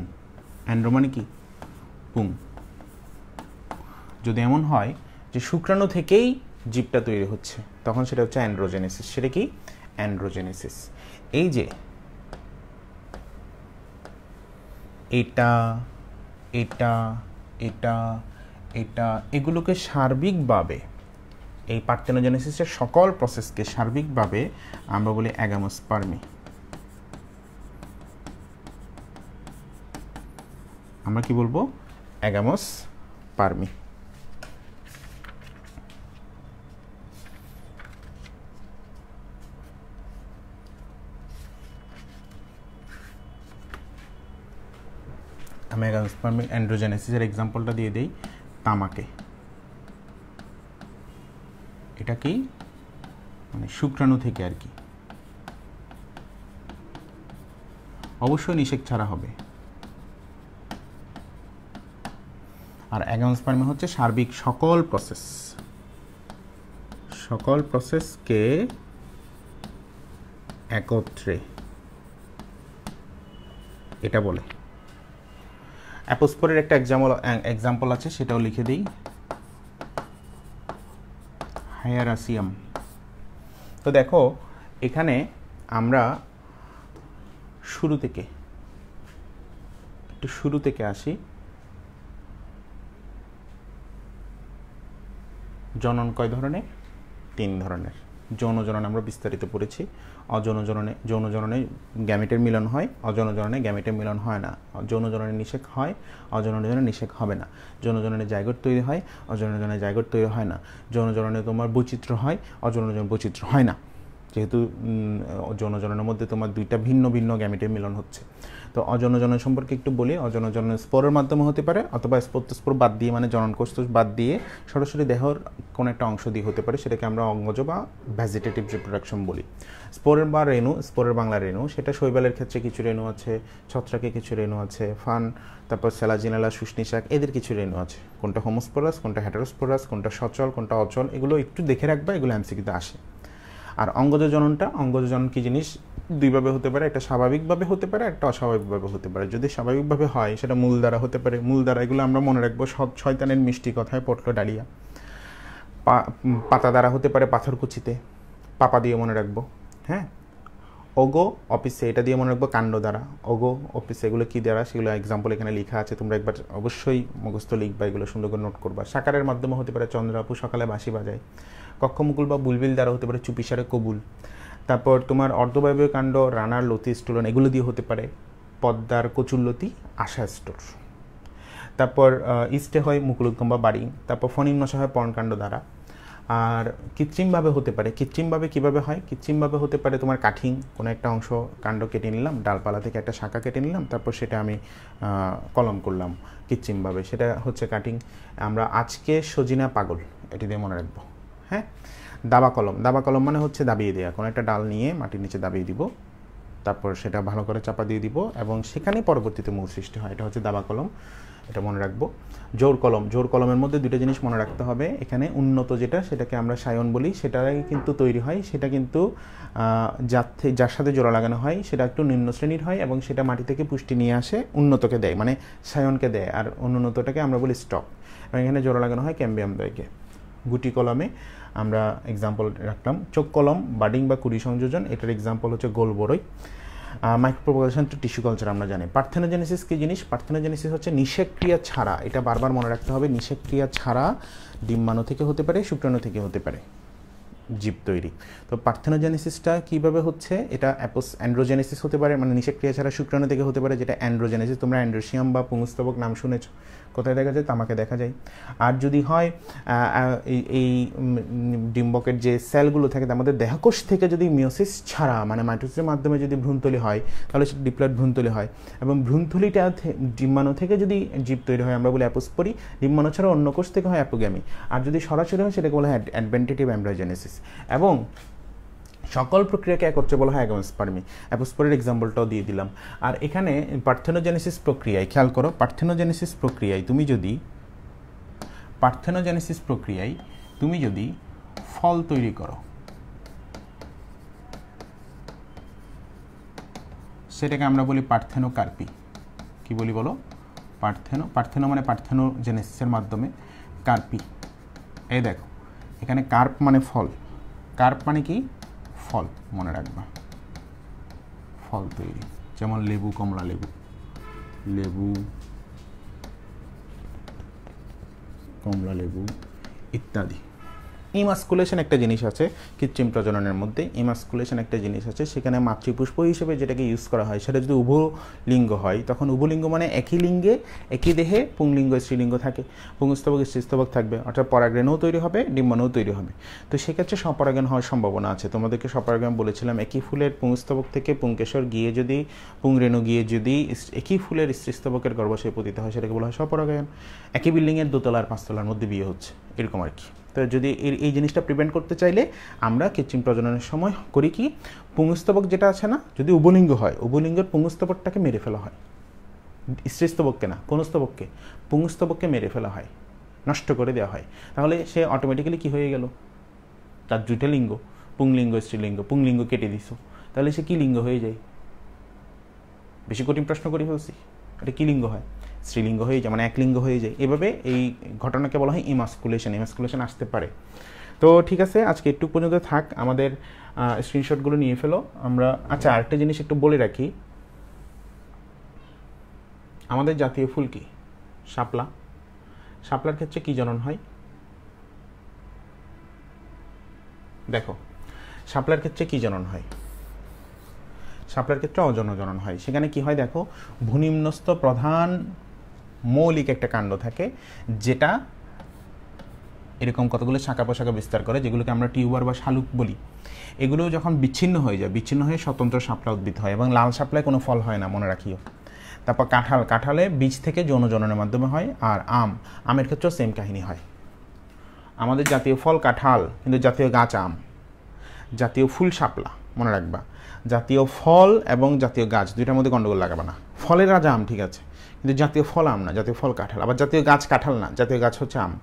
অ্যান্ড্রো মানে কি? পুং যদি এমন হয় যে শুক্রাণু থেকেই জীবটা তৈরি হচ্ছে, তখন সেটা হচ্ছে অ্যান্ড্রোজেনেসিস। সেটা কি? অ্যান্ড্রোজেনেসিস। এই যে, এটা এটা এটা এটা, এগুলোকে সার্বিকভাবে, এই পার্থেনোজেনেসিসের সকল প্রসেসকে সার্বিকভাবে আমরা বলি অ্যাগামোস্পার্মি। আমরা কি বলব? অ্যাগামস পারমি। আমি অ্যাগামস পারমি অ্যান্ড্রোজেনেসিসের এক্সাম্পলটা দিয়ে দিই, তামাকে। এটা কি? মানে শুক্রাণু থেকে আর কি। অবশ্যই নিষেক ছাড়া হবে। আর অ্যাগামস্পার্মি হচ্ছে সার্বিক সকল প্রসেস সকল প্রসেসকে একত্রে। এটা বলে। অ্যাপোস্পোরের একটা এক্সাম্পল এক্সাম্পল আছে, সেটাও লিখে দিই। হায়ারাসিয়াম তো দেখো, এখানে আমরা শুরু থেকে, একটু শুরু থেকে আসি। জনন কয় ধরনের? তিন ধরনের। যৌন জননে আমরা বিস্তারিত পড়েছি। অযৌন জননে যৌন জননে গ্যামেটের মিলন হয় অযৌন জননে গ্যামেটের মিলন হয় না। যৌন জননে নিষেক হয় অযৌন জননে নিষেক হবে না। যৌন জননে জায়গর তৈরি হয় অযৌন জননে জায়গর তৈরি হয় না। যৌন জননে তোমার বৈচিত্র্য হয় অযৌন জননে বৈচিত্র্য হয় না। যেহেতু যৌন জননের মধ্যে তোমার দুইটা ভিন্ন ভিন্ন গ্যামেটের মিলন হচ্ছে। তো অজনজন সম্পর্কে একটু বলি অজন জনন স্পোরের মাধ্যমে হতে পারে, অথবা স্পোর বাদ দিয়ে মানে জনন কোষ বাদ দিয়ে সরাসরি দেহর কোনো একটা অংশ দিয়ে হতে পারে, সেটাকে আমরা অঙ্গজ বা ভ্যাজিটেটিভ রিপ্রোডাকশন বলি। স্পোরের বা রেণু, স্পোরের বাংলা রেণু, সেটা শৈবালের ক্ষেত্রে কিছু রেণু আছে, ছত্রাকে কিছু রেণু আছে, ফান, তারপর স্যালাজিনালা শুষ্নিশাক এদের কিছু রেণু আছে। কোনটা হোমোস্পোরাস কোনটা হ্যাটারোস্পোরাস কোনটা সচল, কোনটা অচল, এগুলো একটু দেখে রাখবা, এগুলো এমসিকিতে আসে। আর অঙ্গজ জননটা অঙ্গজ জনন কী জিনিস? দুইভাবে হতে পারে, একটা স্বাভাবিকভাবে হতে পারে, একটা অস্বাভাবিকভাবে হতে পারে। যদি স্বাভাবিকভাবে হয়, সেটা মূল দ্বারা হতে পারে। মূল দ্বারা এগুলো আমরা মনে রাখব, সব শয়তানের মিষ্টি কথায় পটলো ডালিয়া। পাতা দ্বারা হতে পারে পাথরকুচিতে পাপা দিয়ে মনে রাখব হ্যাঁ? ওগো, অফিসে, এটা দিয়ে মনে রাখব কাণ্ড দ্বারা। ওগো, অফিসে এগুলো কী দ্বারা? সেগুলো এক্সাম্পল এখানে লেখা আছে, তোমরা একবার অবশ্যই মুখস্থ লিখবা, এগুলো সুন্দর করে নোট করবা। সাকারের মাধ্যমে হতে পারে চন্দ্রাপু সকালে বাঁশি বাজায়। কক্ষমুকুল বা বুলবিল দ্বারা হতে পারে চুপিসারে কবুল। তারপর তোমার অর্ধবায়বীয় কাণ্ড, রানার, লতি স্টোলন এগুলো দিয়ে হতে পারে পদ্মার কচুল্লতি আশা স্টোর। তারপর ইস্টে হয় মুকুলোদ্গম বা বাড়ি, তারপর ফণিন মশা হয় পর্ণকাণ্ড দ্বারা। আর কৃত্রিমভাবে হতে পারে, কৃত্রিমভাবে কীভাবে হয়? কৃত্রিমভাবে হতে পারে তোমার কাঠিং, কোনো একটা অংশ কাণ্ড কেটে নিলাম, ডালপালা থেকে একটা শাখা কেটে নিলাম, তারপর সেটা আমি কলম করলাম কৃত্রিমভাবে, সেটা হচ্ছে কাটিং আমরা আজকে সজিনা পাগল, এটি দিয়ে মনে রাখব। হ্যাঁ? দাবা কলম। দাবা কলম মানে হচ্ছে দাবিয়ে দেওয়া কোনো একটা ডাল নিয়ে মাটির নিচে দাবিয়ে দিব, তারপর সেটা ভালো করে চাপা দিয়ে দিব এবং সেখানে পরবর্তীতে মূল সৃষ্টি হয়। এটা হচ্ছে দাবা কলম। এটা মনে রাখব। জোর কলম। জোর কলমের মধ্যে দুটো জিনিস মনে রাখতে হবে। এখানে উন্নত যেটা, সেটাকে আমরা সায়ন বলি। সেটাই কিন্তু তৈরি হয়। সেটা কিন্তু যার যার সাথে জোড়া লাগানো হয়, সেটা একটু নিম্ন শ্রেণির হয় এবং সেটা মাটি থেকে পুষ্টি নিয়ে আসে, উন্নতকে দেয়। মানে সায়নকে দেয়। আর অনুন্নতটাকে আমরা বলি স্টক। এবং এখানে জোড়া লাগানো হয় ক্যাম্বিয়াম দয়কে গুটি কলমে আমরা এক্সাম্পল রাখলাম চোখ কলম, বাডিং বা কুড়ি সংযোজন, এটার এক্সাম্পল হচ্ছে গোল বড়ই। মাইক্রোপ্রোপাগেশন টু টিস্যু কালচার আমরা জানি। পার্থেনোজেনেসিস কি জিনিস? পার্থেনোজেনেসিস হচ্ছে নিষেক্রিয়া ছাড়া। এটা বারবার মনে রাখতে হবে, নিষেক্রিয়া ছাড়া ডিম্বাণু থেকে হতে পারে, শুক্রাণু থেকে হতে পারে, জীব তৈরি। তো পার্থেনোজেনেসিসটা কীভাবে হচ্ছে? এটা অ্যাপোস অ্যান্ড্রোজেনেসিস হতে পারে মানে নিষেক্রিয়া ছাড়া শুক্রাণু থেকে হতে পারে, যেটা অ্যান্ড্রোজেনেসিস। তোমরা অ্যান্ড্রোসিয়াম বা পুংস্তবক নাম শুনেছ। কোথায় দেখা যায় তামাকে দেখা যায়। আর যদি হয় এই ডিম্বকের যে সেলগুলো থাকে তার মধ্যে দেহকোষ থেকে যদি মিওসিস ছাড়া মানে মাইটোসিসের মাধ্যমে যদি ভ্রূণতলি হয়, তাহলে সেটা ডিপ্লয়েড ভ্রূণতলি হয়। এবং ভ্রূণথলিটা ডিম্বাণু থেকে যদি জীব তৈরি হয়, আমরা বলি অ্যাপোস্পরি, ডিম্বাণু ছাড়া অন্য কোষ থেকে হয় অ্যাপোগ্যামি। আর যদি সরাসরি হয়, সেটাকে বলা হয় অ্যাডভেন্টেটিভ অ্যাম্ব্রাইজেনেসিস এবং সকল প্রক্রিয়াকে একত্রে বলা হয় অ্যাগোস্পার্মি অ্যাপোস্পরের এক্সাম্পলটাও দিয়ে দিলাম। আর এখানে পার্থেনোজেনেসিস প্রক্রিয়ায়, খেয়াল করো, পার্থেনোজেনেসিস প্রক্রিয়ায় তুমি যদি, পার্থেনোজেনেসিস প্রক্রিয়ায় তুমি যদি ফল তৈরি করো, সেটাকে আমরা বলি পার্থেনো কার্পি কি বলি বলো? পার্থেনো পার্থেনো মানে পার্থেনোজেনেসিসের মাধ্যমে কার্পি। এই দেখো, এখানে কার্প মানে ফল। কার্প মানে কি? ফল মনে রাখবা। ফল তৈরি। যেমন লেবু কমলা লেবু। লেবু কমলা লেবু ইত্যাদি। ইমাস্কুলেশন একটা জিনিস আছে, কৃত্রিম প্রজননের মধ্যে। ইমাস্কুলেশন একটা জিনিস আছে, সেখানে মাতৃপুষ্প হিসেবে যেটাকে ইউজ করা হয়, সেটা যদি উভলিঙ্গ হয়, তখন উভলিঙ্গ মানে একই লিঙ্গে, একই দেহে পুংলিঙ্গ, স্ত্রীলিঙ্গ থাকে। পুংস্তবক, স্ত্রীস্তবক থাকবে, অর্থাৎ পরাগ্রেণও তৈরি হবে, ডিম্বাণুও তৈরি হবে। তো সেক্ষেত্রে স্বপরাগায়ন হওয়ার সম্ভাবনা আছে। তোমাদেরকে স্বপরাগায়ন বলেছিলাম, একই ফুলের পুংস্তবক থেকে পুংকেশর গিয়ে যদি, পুংরেণু গিয়ে যদি একই ফুলের স্ত্রীস্তবকের গর্ভাশয়ে পতিত হয়, সেটাকে বলা হয় স্বপরাগায়ন একই বিল্ডিংয়ের দোতলার পাঁচতলার মধ্যে বিয়ে হচ্ছে, এরকম আর কি। তো যদি এই জিনিসটা প্রিভেন্ট করতে চাইলে আমরা কৃত্রিম প্রজননের সময় করি কি? পুংস্তবক যেটা আছে না, যদি উবলিঙ্গ হয় উবলিঙ্গের পুংস্তবকটাকে মেরে ফেলা হয়। স্ত্রীস্তবককে না পুংস্তবককে পুংস্তবককে মেরে ফেলা হয়, নষ্ট করে দেওয়া হয়। তাহলে সে অটোমেটিক্যালি কি হয়ে গেল? তার দুইটা লিঙ্গ, পুংলিঙ্গ, স্ত্রীলিঙ্গ, পুংলিঙ্গ কেটে দিস তাহলে সে কি লিঙ্গ হয়ে যায়? বেশি কঠিন প্রশ্ন করি ফেলছি। এটা কী লিঙ্গ হয়? স্ত্রীলিঙ্গ হয়ে যায় মানে একলিঙ্গ হয়ে যায়। এভাবে এই ঘটনাকে বলা হয় ইমাস্কুলেশন ইমাস্কুলেশন আসতে পারে। তো ঠিক আছে, আজকে একটু পর্যন্ত থাক, আমাদের স্ক্রিনশটগুলো নিয়ে ফেলো। আমরা আচ্ছা আরেকটা জিনিস একটু বলে রাখি। আমাদের জাতীয় ফুল কি? শাপলা। শাপলার ক্ষেত্রে কি জনন হয়? দেখো, শাপলার ক্ষেত্রে কি জনন হয়? শাপলার ক্ষেত্রে অজন জনন হয়। সেখানে কি হয় দেখো, ভূনিম্নস্থ প্রধান মৌলিক একটা কাণ্ড থাকে, যেটা এরকম কতগুলো শাখা পোশাখা বিস্তার করে, যেগুলোকে আমরা টিউবার বা শালুক বলি। এগুলো যখন বিচ্ছিন্ন হয়ে যায়, বিচ্ছিন্ন হয়ে স্বতন্ত্র শাপলা উদ্ভিদ হয় এবং লাল শাপলায় কোনো ফল হয় না, মনে রাখিও। তারপর কাঁঠাল, কাঁঠালে বীজ থেকে যৌন জননের মাধ্যমে হয় আর আম, আমের ক্ষেত্রেও সেম কাহিনী হয়। আমাদের জাতীয় ফল কাঁঠাল, কিন্তু জাতীয় গাছ আম। জাতীয় ফুল শাপলা, মনে রাখবা। জাতীয় ফল এবং জাতীয় গাছ, দুইটার মধ্যে গণ্ডগোল লাগাবে না। ফলের রাজা আম, ঠিক আছে। কিন্তু জাতীয় ফল আম না, জাতীয় ফল কাঁঠাল, আবার জাতীয় গাছ কাঁঠাল না, জাতীয় গাছ হচ্ছে আম।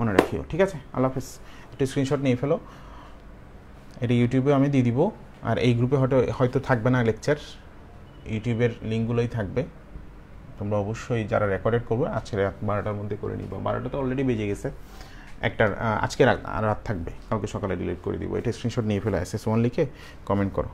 মনে রাখিও, ঠিক আছে? আল্লাহ হাফিজ। একটু স্ক্রিনশট নিয়ে ফেলো। এটা ইউটিউবে আমি দিয়ে দিব। আর এই গ্রুপে হয়তো হয়তো থাকবে না লেকচার ইউটিউবের লিঙ্কগুলোই থাকবে। তোমরা অবশ্যই যারা রেকর্ডেড করবে, আজকে রাত বারোটার মধ্যে করে নিব। বারোটা তো অলরেডি বেজে গেছে। একটার আজকে রাত থাকবে। কালকে সকালে ডিলিট করে দিব। এটা স্ক্রিনশট নিয়ে ফেলে এস এস ওয়ান লিখে কমেন্ট করো।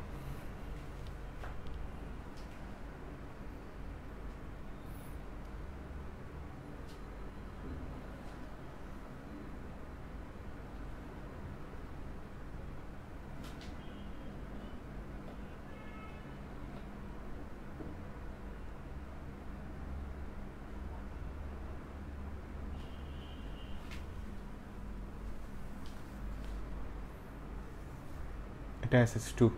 anti-SS2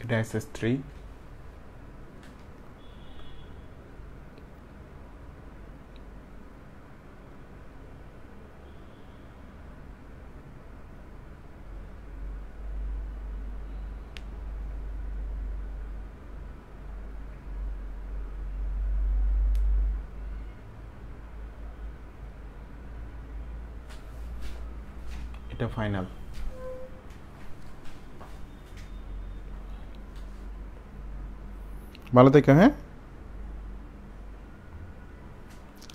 it has 3 ভালো থেকো হ্যাঁ?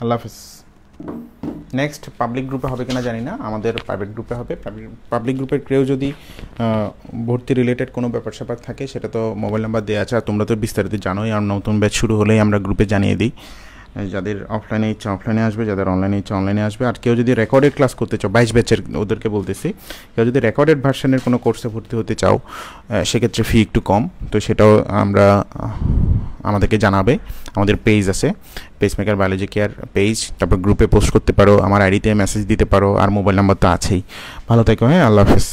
আল্লাহ হাফিজ। নেক্সট পাবলিক গ্রুপে হবে কিনা জানি না। আমাদের প্রাইভেট গ্রুপে হবে। পাবলিক গ্রুপের কেউ যদি ভর্তি রিলেটেড কোনো ব্যাপার স্যাপার থাকে, সেটা তো মোবাইল নাম্বার দেওয়া আছে। আর তোমরা তো বিস্তারিত জানোই, আর নতুন ব্যাচ শুরু হলেই আমরা গ্রুপে জানিয়ে দিই। যাদের অফলাইনে ইচ্ছা অফলাইনে আসবে, যাদের অনলাইনে ইচ্ছা অনলাইনে আসবে। আর কেউ যদি রেকর্ডেড ক্লাস করতে চাও, বাইশ ব্যাচের ওদেরকে বলতেছি, কেউ যদি রেকর্ডেড ভার্সনের কোনো কোর্সে ভর্তি হতে চাও সেক্ষেত্রে ফি একটু কম। তো সেটাও আমরা আমাদেরকে জানাবে। আমাদের পেজ আছে পেসমেকার বায়োলজি কেয়ার পেজ তারপর গ্রুপে পোস্ট করতে পারো, আমার আইডিতে মেসেজ দিতে পারো, আর মোবাইল নাম্বার তো আছেই। ভালো থেকো হ্যাঁ? আল্লাহ হাফেজ।